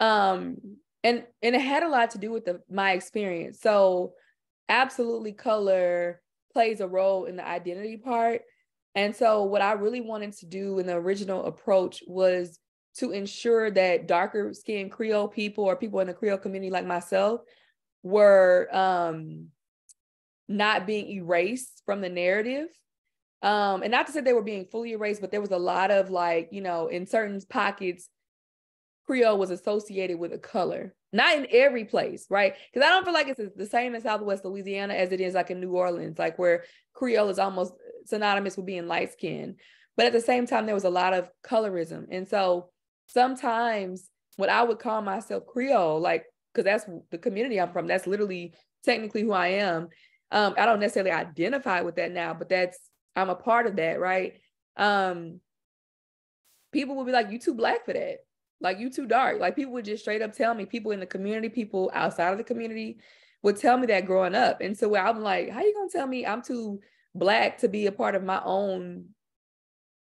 Um, and and it had a lot to do with the my experience. So, absolutely, color plays a role in the identity part. And so, what I really wanted to do in the original approach was to ensure that darker skinned Creole people or people in the Creole community like myself were um, not being erased from the narrative. Um, and not to say they were being fully erased, but there was a lot of like, you know, in certain pockets, Creole was associated with a color. Not in every place, right? Because I don't feel like it's the same in Southwest Louisiana as it is like in New Orleans, like where Creole is almost synonymous with being light skinned. But at the same time, there was a lot of colorism. And so sometimes what I would call myself Creole, like, because that's the community I'm from, that's literally technically who I am. Um, I don't necessarily identify with that now, but that's I'm a part of that, right? Um, people would be like, "You too black for that." Like you too dark. Like people would just straight up tell me, people in the community, people outside of the community would tell me that growing up. And so I'm like, how you gonna tell me I'm too black to be a part of my own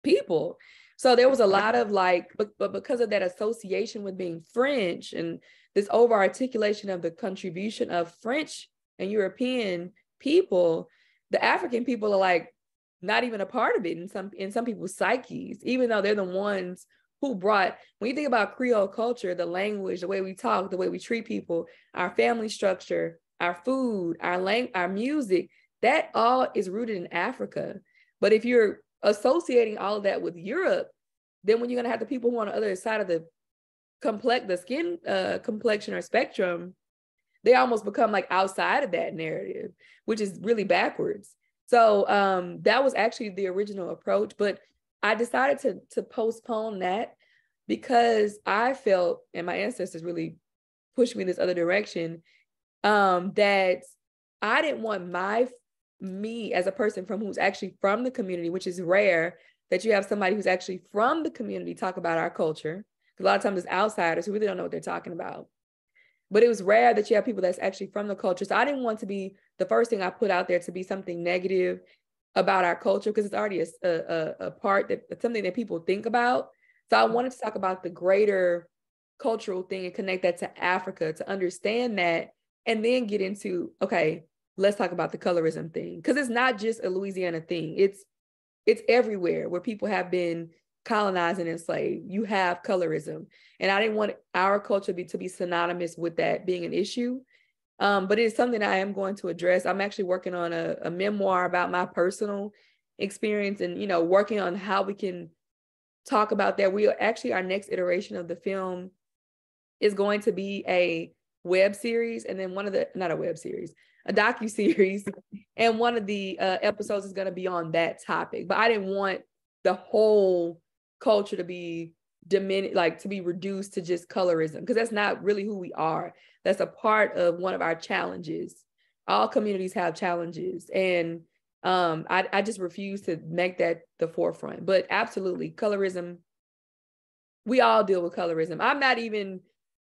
people? So there was a lot of like, but, but because of that association with being French and this over articulation of the contribution of French and European people, the African people are like not even a part of it in some in some people's psyches, even though they're the ones who brought when you think about Creole culture, the language, the way we talk, the way we treat people, our family structure, our food, our lang- our music, that all is rooted in Africa. But if you're associating all of that with Europe, then when you're gonna have the people who are on the other side of the complex the skin uh, complexion or spectrum, they almost become like outside of that narrative, which is really backwards. So um, that was actually the original approach, but I decided to to postpone that because I felt, and my ancestors really pushed me in this other direction, um, that I didn't want my me as a person from who's actually from the community, which is rare that you have somebody who's actually from the community talk about our culture. A lot of times it's outsiders who really don't know what they're talking about but it was rare that you have people that's actually from the culture. So I didn't want to be the first thing I put out there to be something negative about our culture because it's already a, a, a part that something that people think about. So I mm-hmm. wanted to talk about the greater cultural thing and connect that to Africa to understand that and then get into okay, let's talk about the colorism thing because it's not just a Louisiana thing. It's it's everywhere where people have been colonized and enslaved. You have colorism. And I didn't want our culture be, to be synonymous with that being an issue. Um, but it's something I am going to address. I'm actually working on a, a memoir about my personal experience and, you know, working on how we can talk about that. We actually, our next iteration of the film is going to be a web series. And then one of the, not a web series, a docu series. and one of the uh, episodes is going to be on that topic. But I didn't want the whole culture to be diminished, like to be reduced to just colorism, because that's not really who we are. That's a part of one of our challenges. All communities have challenges, and um, I, I just refuse to make that the forefront. But absolutely, colorism. We all deal with colorism. I'm not even.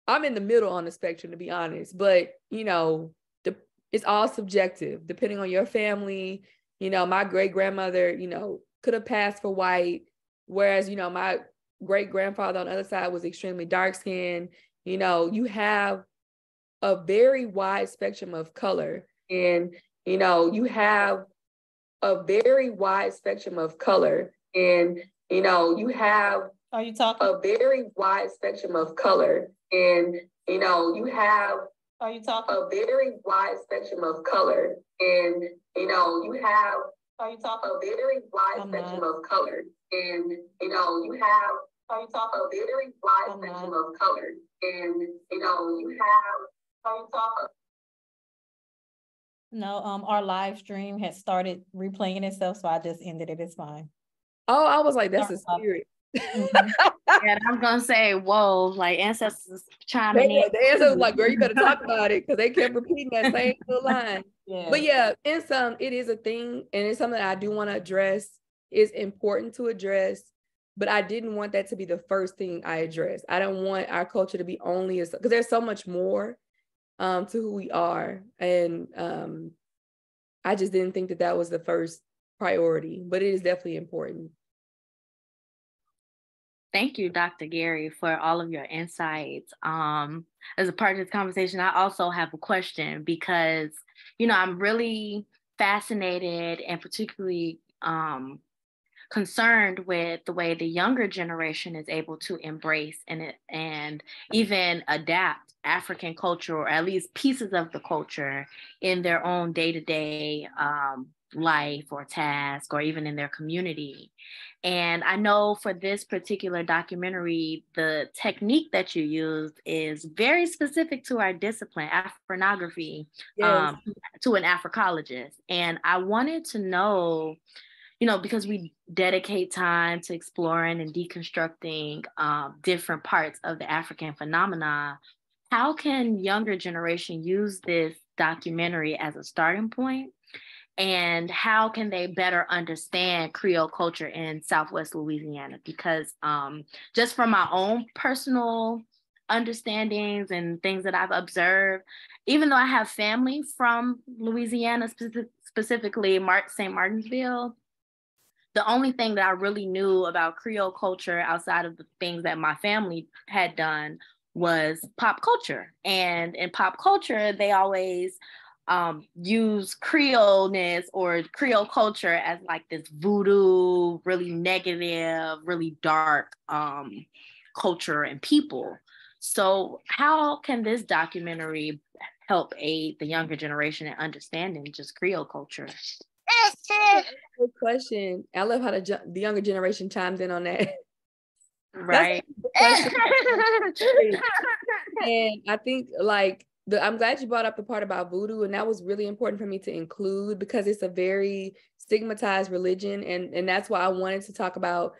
I'm in the middle on the spectrum, to be honest. But you know, the, it's all subjective, depending on your family. You know, my great grandmother, you know, could have passed for white Whereas, you know, my great grandfather on the other side was extremely dark skinned. You know, you have a very wide spectrum of color. And, you know, you have a very wide spectrum of color. And, you know, you have are you talking a very wide spectrum of color. And, you know, you have are you talking a very wide spectrum of color. And, you know, you have So you talk a very wide spectrum of color. and you know you have. So you talk a very wide spectrum of color. and you know you have. So you talk. No, um, our live stream has started replaying itself, so I just ended it. It's fine. Oh, I was like, that's a spirit. Mm-hmm. yeah, I'm gonna say, whoa, like ancestors chiming in. The ancestors like, girl, you better talk about it because they kept repeating that same little line. Yeah. But yeah, in some, it is a thing, and it's something I do want to address. It's important to address, but I didn't want that to be the first thing I address. I don't want our culture to be only as because there's so much more um, to who we are, and um, I just didn't think that that was the first priority, but it is definitely important. Thank you, Dr. Gary, for all of your insights. Um, as a part of this conversation, I also have a question because, you know, I'm really fascinated and particularly um, concerned with the way the younger generation is able to embrace and and even adapt African culture or at least pieces of the culture in their own day to day life or task or even in their community. And I know for this particular documentary, the technique that you used is very specific to our discipline, Afronography, yes. um, to an Africologist. And I wanted to know, you know, because we dedicate time to exploring and deconstructing um, different parts of the African phenomena, how can younger generation use this documentary as a starting point and how can they better understand Creole culture in Southwest Louisiana? Because um, just from my own personal understandings and things that I've observed, even though I have family from Louisiana, specific, specifically St. Martinsville, the only thing that I really knew about Creole culture outside of the things that my family had done was pop culture. And in pop culture, they always um, use Creoleness or Creole culture as like this voodoo, really negative, really dark um, culture and people. So, how can this documentary help aid the younger generation in understanding just Creole culture? Good question. I love how the, the younger generation chimed in on that. Right. and I think like the, I'm glad you brought up the part about voodoo, and that was really important for me to include because it's a very stigmatized religion, and and that's why I wanted to talk about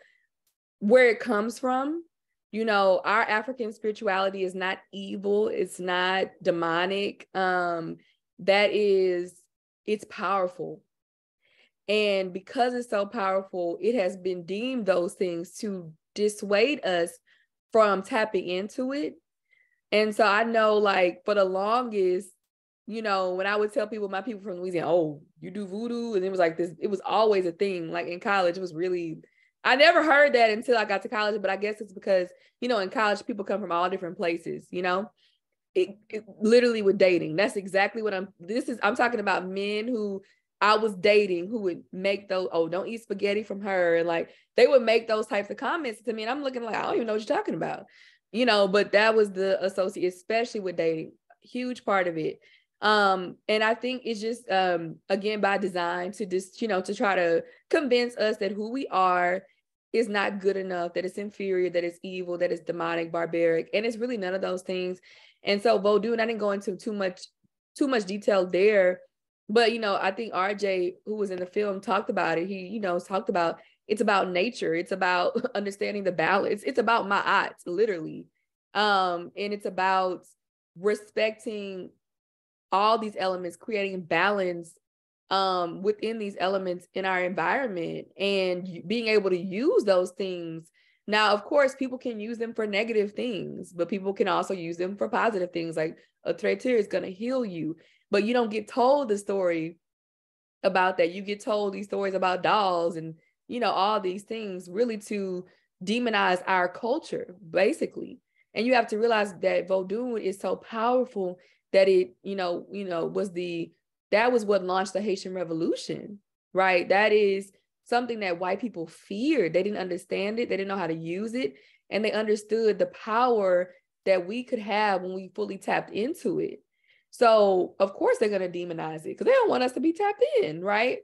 where it comes from. You know, our African spirituality is not evil; it's not demonic. Um, that is, it's powerful, and because it's so powerful, it has been deemed those things to dissuade us from tapping into it and so I know like for the longest, you know, when I would tell people, my people from Louisiana, oh, you do voodoo. And it was like this, it was always a thing. Like in college, it was really, I never heard that until I got to college, but I guess it's because, you know, in college, people come from all different places, you know? It, it literally with dating. That's exactly what I'm, this is, I'm talking about men who I was dating who would make those, oh, don't eat spaghetti from her. And like they would make those types of comments to me. And I'm looking like, I don't even know what you're talking about you know, but that was the associate, especially with dating, huge part of it. Um, and I think it's just um again by design to just, you know, to try to convince us that who we are is not good enough, that it's inferior, that it's evil, that it's demonic, barbaric, and it's really none of those things. And so Vodou, and I didn't go into too much, too much detail there, but you know, I think RJ, who was in the film, talked about it. He, you know, talked about it's about nature. It's about understanding the balance. It's about my odds literally. Um and it's about respecting all these elements creating balance um within these elements in our environment and being able to use those things. Now of course people can use them for negative things but people can also use them for positive things like a traiteur is going to heal you but you don't get told the story about that you get told these stories about dolls and you know, all these things really to demonize our culture, basically. And you have to realize that Vodou is so powerful that it, you know, you know, was the that was what launched the Haitian Revolution, right? That is something that white people feared. They didn't understand it, they didn't know how to use it, and they understood the power that we could have when we fully tapped into it. So, of course, they're going to demonize it because they don't want us to be tapped in, right?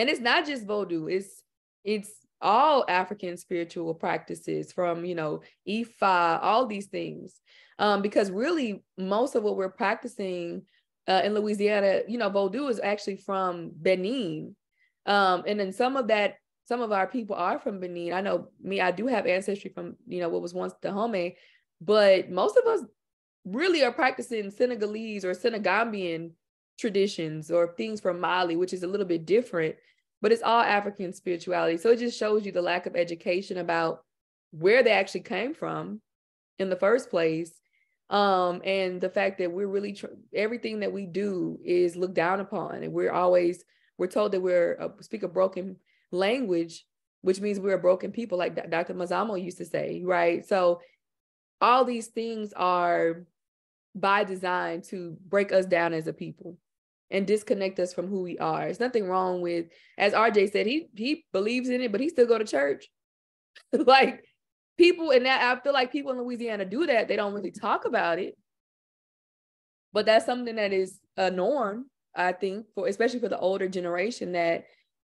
and it's not just Vodou, it's it's all African spiritual practices from, you know, Ifa, all these things. Um, because really most of what we're practicing uh, in Louisiana, you know, Vodou is actually from Benin. Um, and then some of that, some of our people are from Benin. I know me, I do have ancestry from, you know, what was once Dahomey, but most of us really are practicing Senegalese or Senegambian traditions or things from Mali, which is a little bit different but it's all African spirituality. So it just shows you the lack of education about where they actually came from in the first place. Um, and the fact that we're really tr- everything that we do is looked down upon, and we're always we're told that we're a, speak a broken language, which means we're a broken people, like D- Dr. Mazama used to say, right? So all these things are by design to break us down as a people and disconnect us from who we are. There's nothing wrong with, as RJ said, he he believes in it, but he still go to church. like people in that, I feel like people in Louisiana do that. They don't really talk about it. But that's something that is a norm, I think, for especially for the older generation that,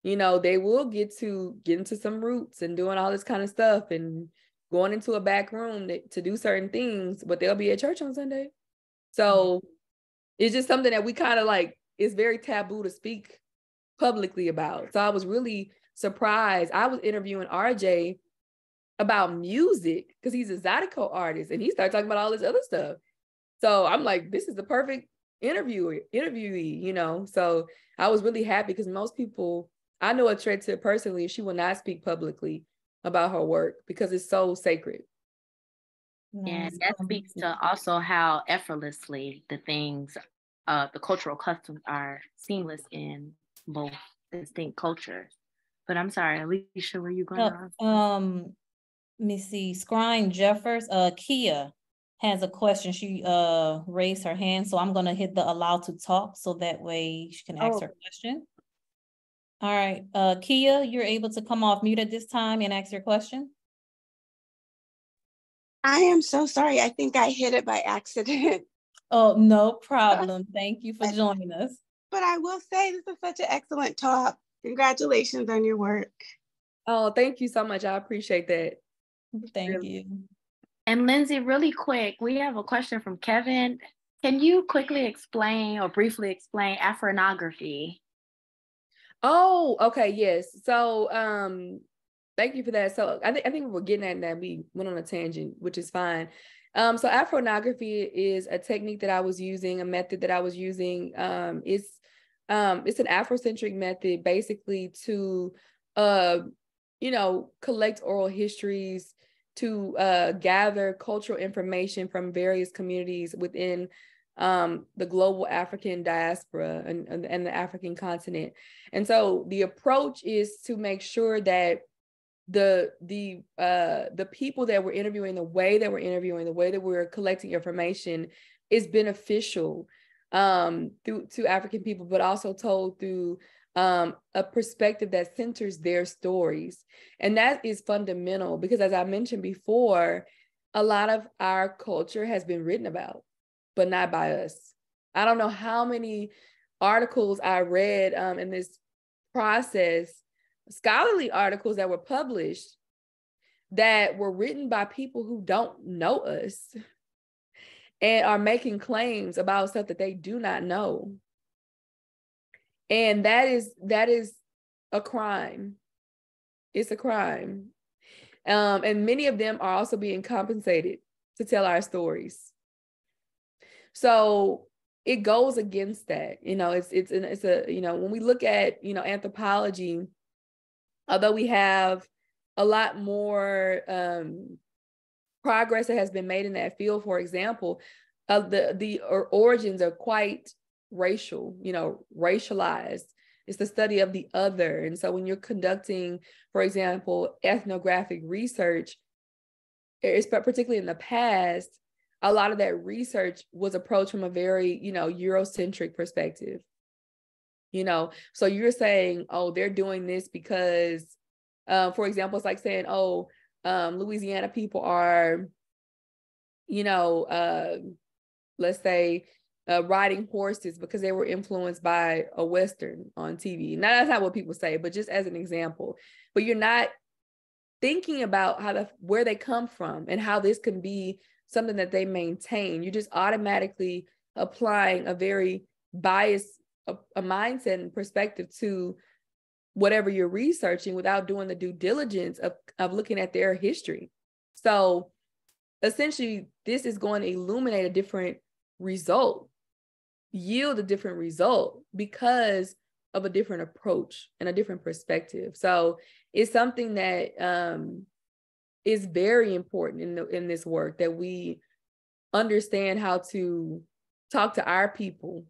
you know, they will get to get into some roots and doing all this kind of stuff and going into a back room to, to do certain things, but they'll be at church on Sunday. So mm-hmm. it's just something that we kind of like it's very taboo to speak publicly about. So I was really surprised. I was interviewing RJ about music because he's a Zydeco artist and he started talking about all this other stuff. So I'm like, this is the perfect interview interviewee, you know. So I was really happy because most people I know a traiteur personally, she will not speak publicly about her work because it's so sacred. And that speaks to also how effortlessly the things uh, the cultural customs are seamless in both distinct cultures. But I'm sorry, Alicia, were you going uh? Um, let me see. Scrine Jeffers, uh, Kia has a question. She uh raised her hand, so I'm gonna hit the allow to talk so that way she can ask oh. her question. All right, uh, Kia, you're able to come off mute at this time and ask your question. I am so sorry. I think I hit it by accident. Oh, no problem. Thank you for joining us. But I will say this is such an excellent talk. Congratulations on your work. Oh, thank you so much. I appreciate that. Thank really. you. And Lindsay, really quick, we have a question from Kevin. Can you quickly explain or briefly explain Afronography? Oh, okay, yes. So um thank you for that. So I think I think we were getting at that. We went on a tangent, which is fine. Um, so Afronography is a technique that I was using, a method that I was using. Um, it's um, it's an Afrocentric method, basically to uh, you know collect oral histories, to uh, gather cultural information from various communities within um, the global African diaspora and, and the African continent. And so the approach is to make sure that the the uh the people that we're interviewing the way that we're interviewing the way that we're collecting information is beneficial um through to african people but also told through um a perspective that centers their stories. And that is fundamental because as i mentioned before a lot of our culture has been written about but not by us. I don't know how many articles i read um in this process scholarly articles that were published that were written by people who don't know us and are making claims about stuff that they do not know. And that is that is a crime. It's a crime. Um, and many of them are also being compensated to tell our stories. So it goes against that. You know it's it's it's a you know when we look at you know anthropology although we have a lot more um, progress that has been made in that field, for example, uh, the the origins are quite racial, you know, racialized. It's the study of the other. And so when you're conducting, for example, ethnographic research, it's particularly in the past, a lot of that research was approached from a very, you know, Eurocentric perspective you know so you're saying oh they're doing this because uh, for example it's like saying oh um, louisiana people are you know uh, let's say uh, riding horses because they were influenced by a Western on TV. Now, that's not what people say, but just as an example. But you're not thinking about how the where they come from and how this can be something that they maintain. You're just automatically applying a very biased a, a mindset and perspective to whatever you're researching without doing the due diligence of, of looking at their history. So essentially, this is going to illuminate a different result yield a different result because of a different approach and a different perspective. So it's something that um, is very important in the, in this work that we understand how to talk to our people.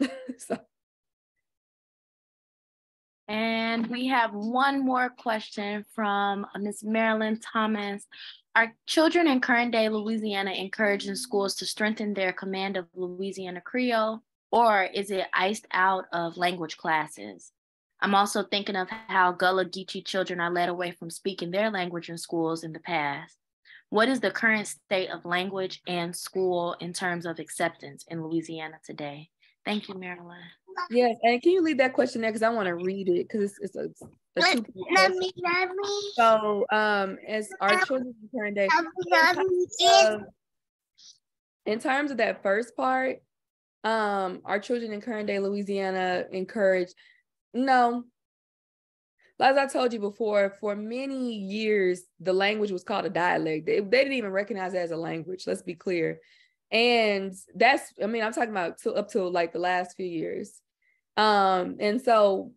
so. And we have one more question from uh, Ms. Marilyn Thomas. Are children in current day Louisiana encouraged in schools to strengthen their command of Louisiana Creole, or is it iced out of language classes? I'm also thinking of how Gullah Geechee children are led away from speaking their language in schools in the past. What is the current state of language and school in terms of acceptance in Louisiana today? Thank you, Marilyn. Yes, and can you leave that question there because I want to read it because it's, it's a, a let, let me, let me. So, um, as our children in current day, in, in terms of that first part, um, our children in current day Louisiana encourage no. As I told you before, for many years, the language was called a dialect. They, they didn't even recognize it as a language. Let's be clear. And that's, I mean, I'm talking about to, up to like the last few years. Um, and so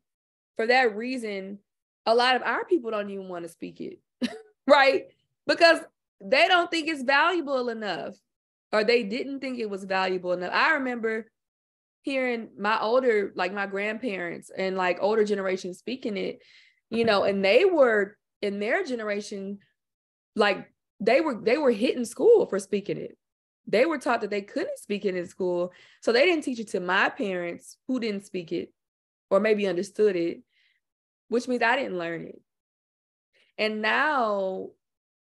for that reason, a lot of our people don't even want to speak it, right? Because they don't think it's valuable enough, or they didn't think it was valuable enough. I remember hearing my older, like my grandparents and like older generation speaking it, you know, and they were in their generation, like they were they were hitting school for speaking it. They were taught that they couldn't speak it in school. So they didn't teach it to my parents who didn't speak it or maybe understood it, which means I didn't learn it. And now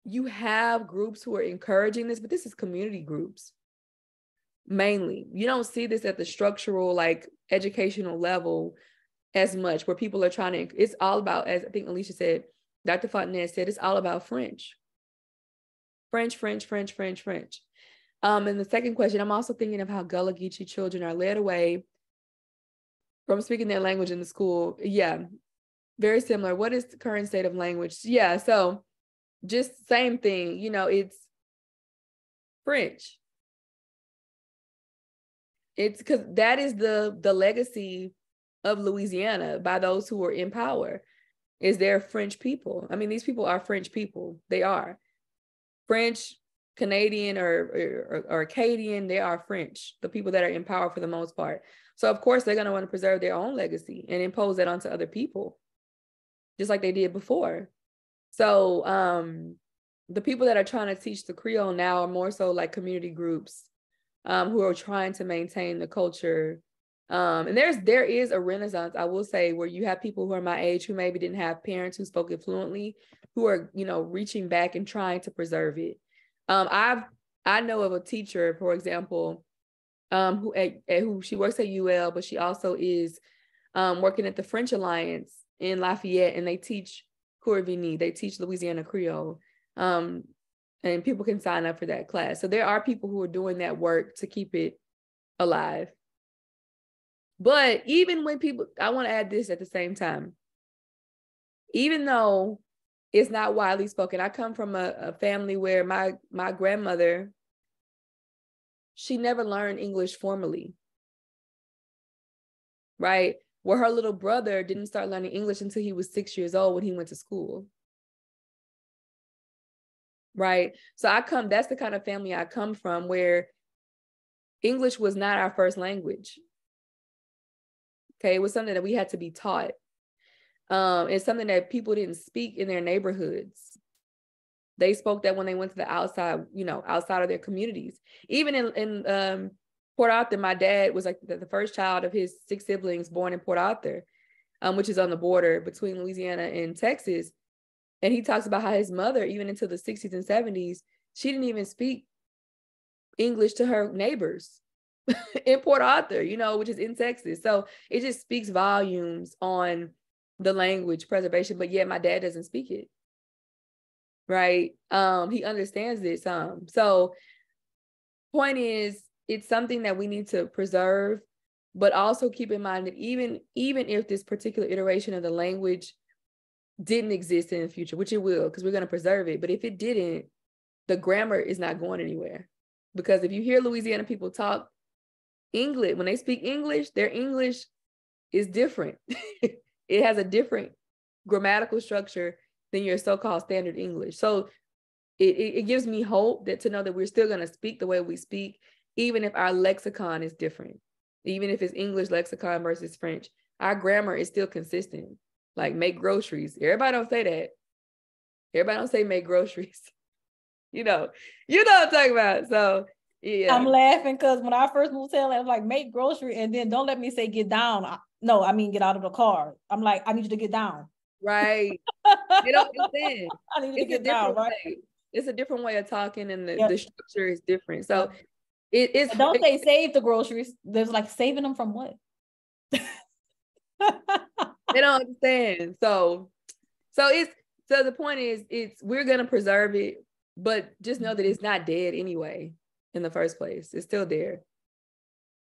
you have groups who are encouraging this, but this is community groups mainly. You don't see this at the structural, like educational level as much, where people are trying to, it's all about, as I think Alicia said, Dr. Fontenette said, it's all about French. French, French, French, French, French. Um, and the second question, I'm also thinking of how Gullah Geechee children are led away from speaking their language in the school. Yeah, very similar. What is the current state of language? Yeah, so just same thing. You know, it's French. It's because that is the the legacy of Louisiana by those who are in power. Is there French people? I mean, these people are French people. They are French Canadian or, or, or Acadian, they are French, the people that are in power for the most part. So of course they're going to want to preserve their own legacy and impose that onto other people, just like they did before. So um, the people that are trying to teach the Creole now are more so like community groups um, who are trying to maintain the culture. Um, and there's there is a renaissance, I will say, where you have people who are my age who maybe didn't have parents who spoke it fluently, who are you know reaching back and trying to preserve it. Um, I've I know of a teacher, for example, um, who at, at, who she works at UL, but she also is um, working at the French Alliance in Lafayette, and they teach Coeur They teach Louisiana Creole, um, and people can sign up for that class. So there are people who are doing that work to keep it alive. But even when people, I want to add this at the same time. Even though it's not widely spoken. I come from a, a family where my my grandmother she never learned English formally. Right? Where her little brother didn't start learning English until he was six years old when he went to school. Right? So I come, that's the kind of family I come from where English was not our first language. Okay, it was something that we had to be taught. Um, it's something that people didn't speak in their neighborhoods. They spoke that when they went to the outside, you know, outside of their communities. Even in, in um, Port Arthur, my dad was like the, the, first child of his six siblings born in Port Arthur, um, which is on the border between Louisiana and Texas. And he talks about how his mother, even into the 60s and 70s, she didn't even speak English to her neighbors in Port Arthur, you know, which is in Texas. So it just speaks volumes on the language preservation, but yet my dad doesn't speak it. Right. Um, he understands it some. So point is it's something that we need to preserve, but also keep in mind that even even if this particular iteration of the language didn't exist in the future, which it will, because we're going to preserve it. But if it didn't, the grammar is not going anywhere. Because if you hear Louisiana people talk English, when they speak English, their English is different. it has a different grammatical structure than your so-called standard English. So it, it, it gives me hope that to know that we're still going to speak the way we speak, even if our lexicon is different, even if it's English lexicon versus French, our grammar is still consistent. Like make groceries. Everybody don't say that. Everybody don't say make groceries. you know, you know what I'm talking about. So yeah. I'm laughing because when I first moved to LA, I was like, make grocery and then don't let me say get down. No, I mean get out of the car. I'm like, I need you to get down. Right. you don't understand. I need you to get down, right? Way. It's a different way of talking and the, yep. the structure is different. So it is don't say save the groceries. There's like saving them from what? they don't understand. So so it's so the point is it's we're gonna preserve it, but just know that mm-hmm. it's not dead anyway in the first place. It's still there.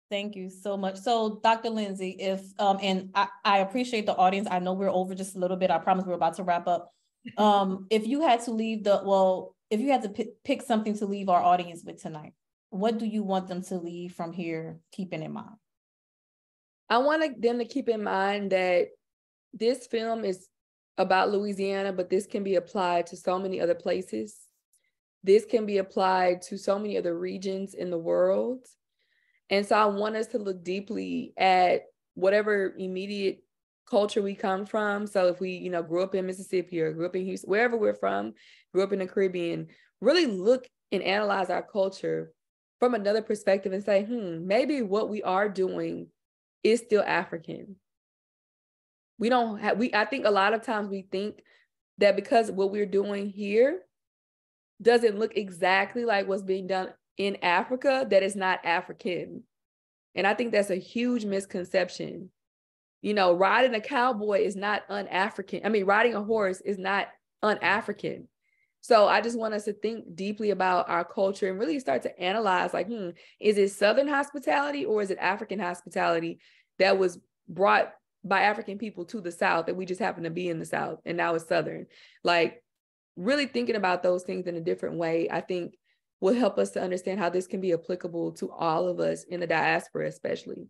Thank you so much. So, Dr. Lindsay, if um, and I, I appreciate the audience. I know we're over just a little bit. I promise we're about to wrap up. Um, if you had to leave the well, if you had to p- pick something to leave our audience with tonight, what do you want them to leave from here, keeping in mind? I want them to keep in mind that this film is about Louisiana, but this can be applied to so many other places. This can be applied to so many other regions in the world. And so I want us to look deeply at whatever immediate culture we come from. So if we, you know, grew up in Mississippi or grew up in Houston, wherever we're from, grew up in the Caribbean, really look and analyze our culture from another perspective and say, hmm, maybe what we are doing is still African. We don't have, we, I think a lot of times we think that because what we're doing here doesn't look exactly like what's being done in Africa, that is not African. And I think that's a huge misconception. You know, riding a cowboy is not un-African. I mean, riding a horse is not un-African. So I just want us to think deeply about our culture and really start to analyze like, hmm, is it Southern hospitality or is it African hospitality that was brought by African people to the South and we just happen to be in the South and now it's Southern. Like really thinking about those things in a different way, I think will help us to understand how this can be applicable to all of us in the diaspora, especially.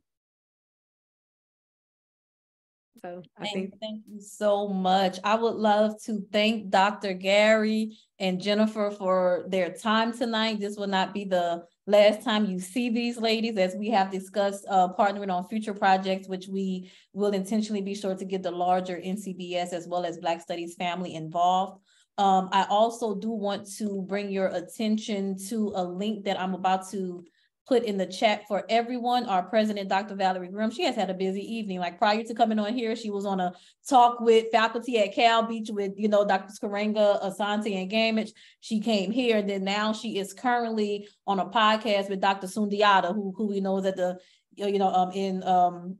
So I thank, think thank you so much. I would love to thank Dr. Gary and Jennifer for their time tonight. This will not be the last time you see these ladies, as we have discussed uh, partnering on future projects, which we will intentionally be sure to get the larger NCBS as well as Black Studies family involved. Um, I also do want to bring your attention to a link that I'm about to put in the chat for everyone. Our president, Dr. Valerie Grim, she has had a busy evening. Like prior to coming on here, she was on a talk with faculty at Cal Beach with, you know, Dr. Karenga, Asante, and Gamage. She came here. And then now she is currently on a podcast with Dr. Sundiata, who, who we know is at the, you know, um, in um,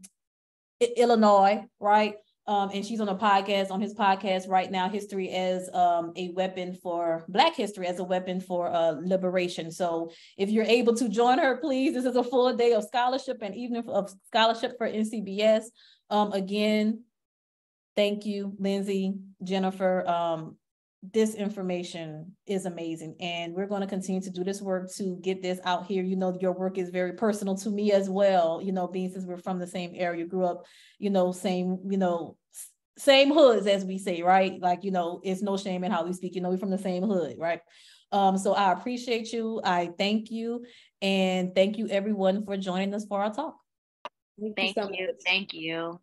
Illinois, right? Um, and she's on a podcast on his podcast right now. History as um, a weapon for black history as a weapon for uh, liberation. So if you're able to join her please this is a full day of scholarship and evening of scholarship for ncbs um, again thank you lindsay jennifer um, this information is amazing and we're going to continue to do this work to get this out here. You know your work is very personal to me as well you know being since we're from the same area grew up you know same you know same hoods as we say right? Like you know it's no shame in how we speak you know we're from the same hood right? Um so i appreciate you i thank you and thank you everyone for joining us for our talk. Thank, thank you, so you. thank you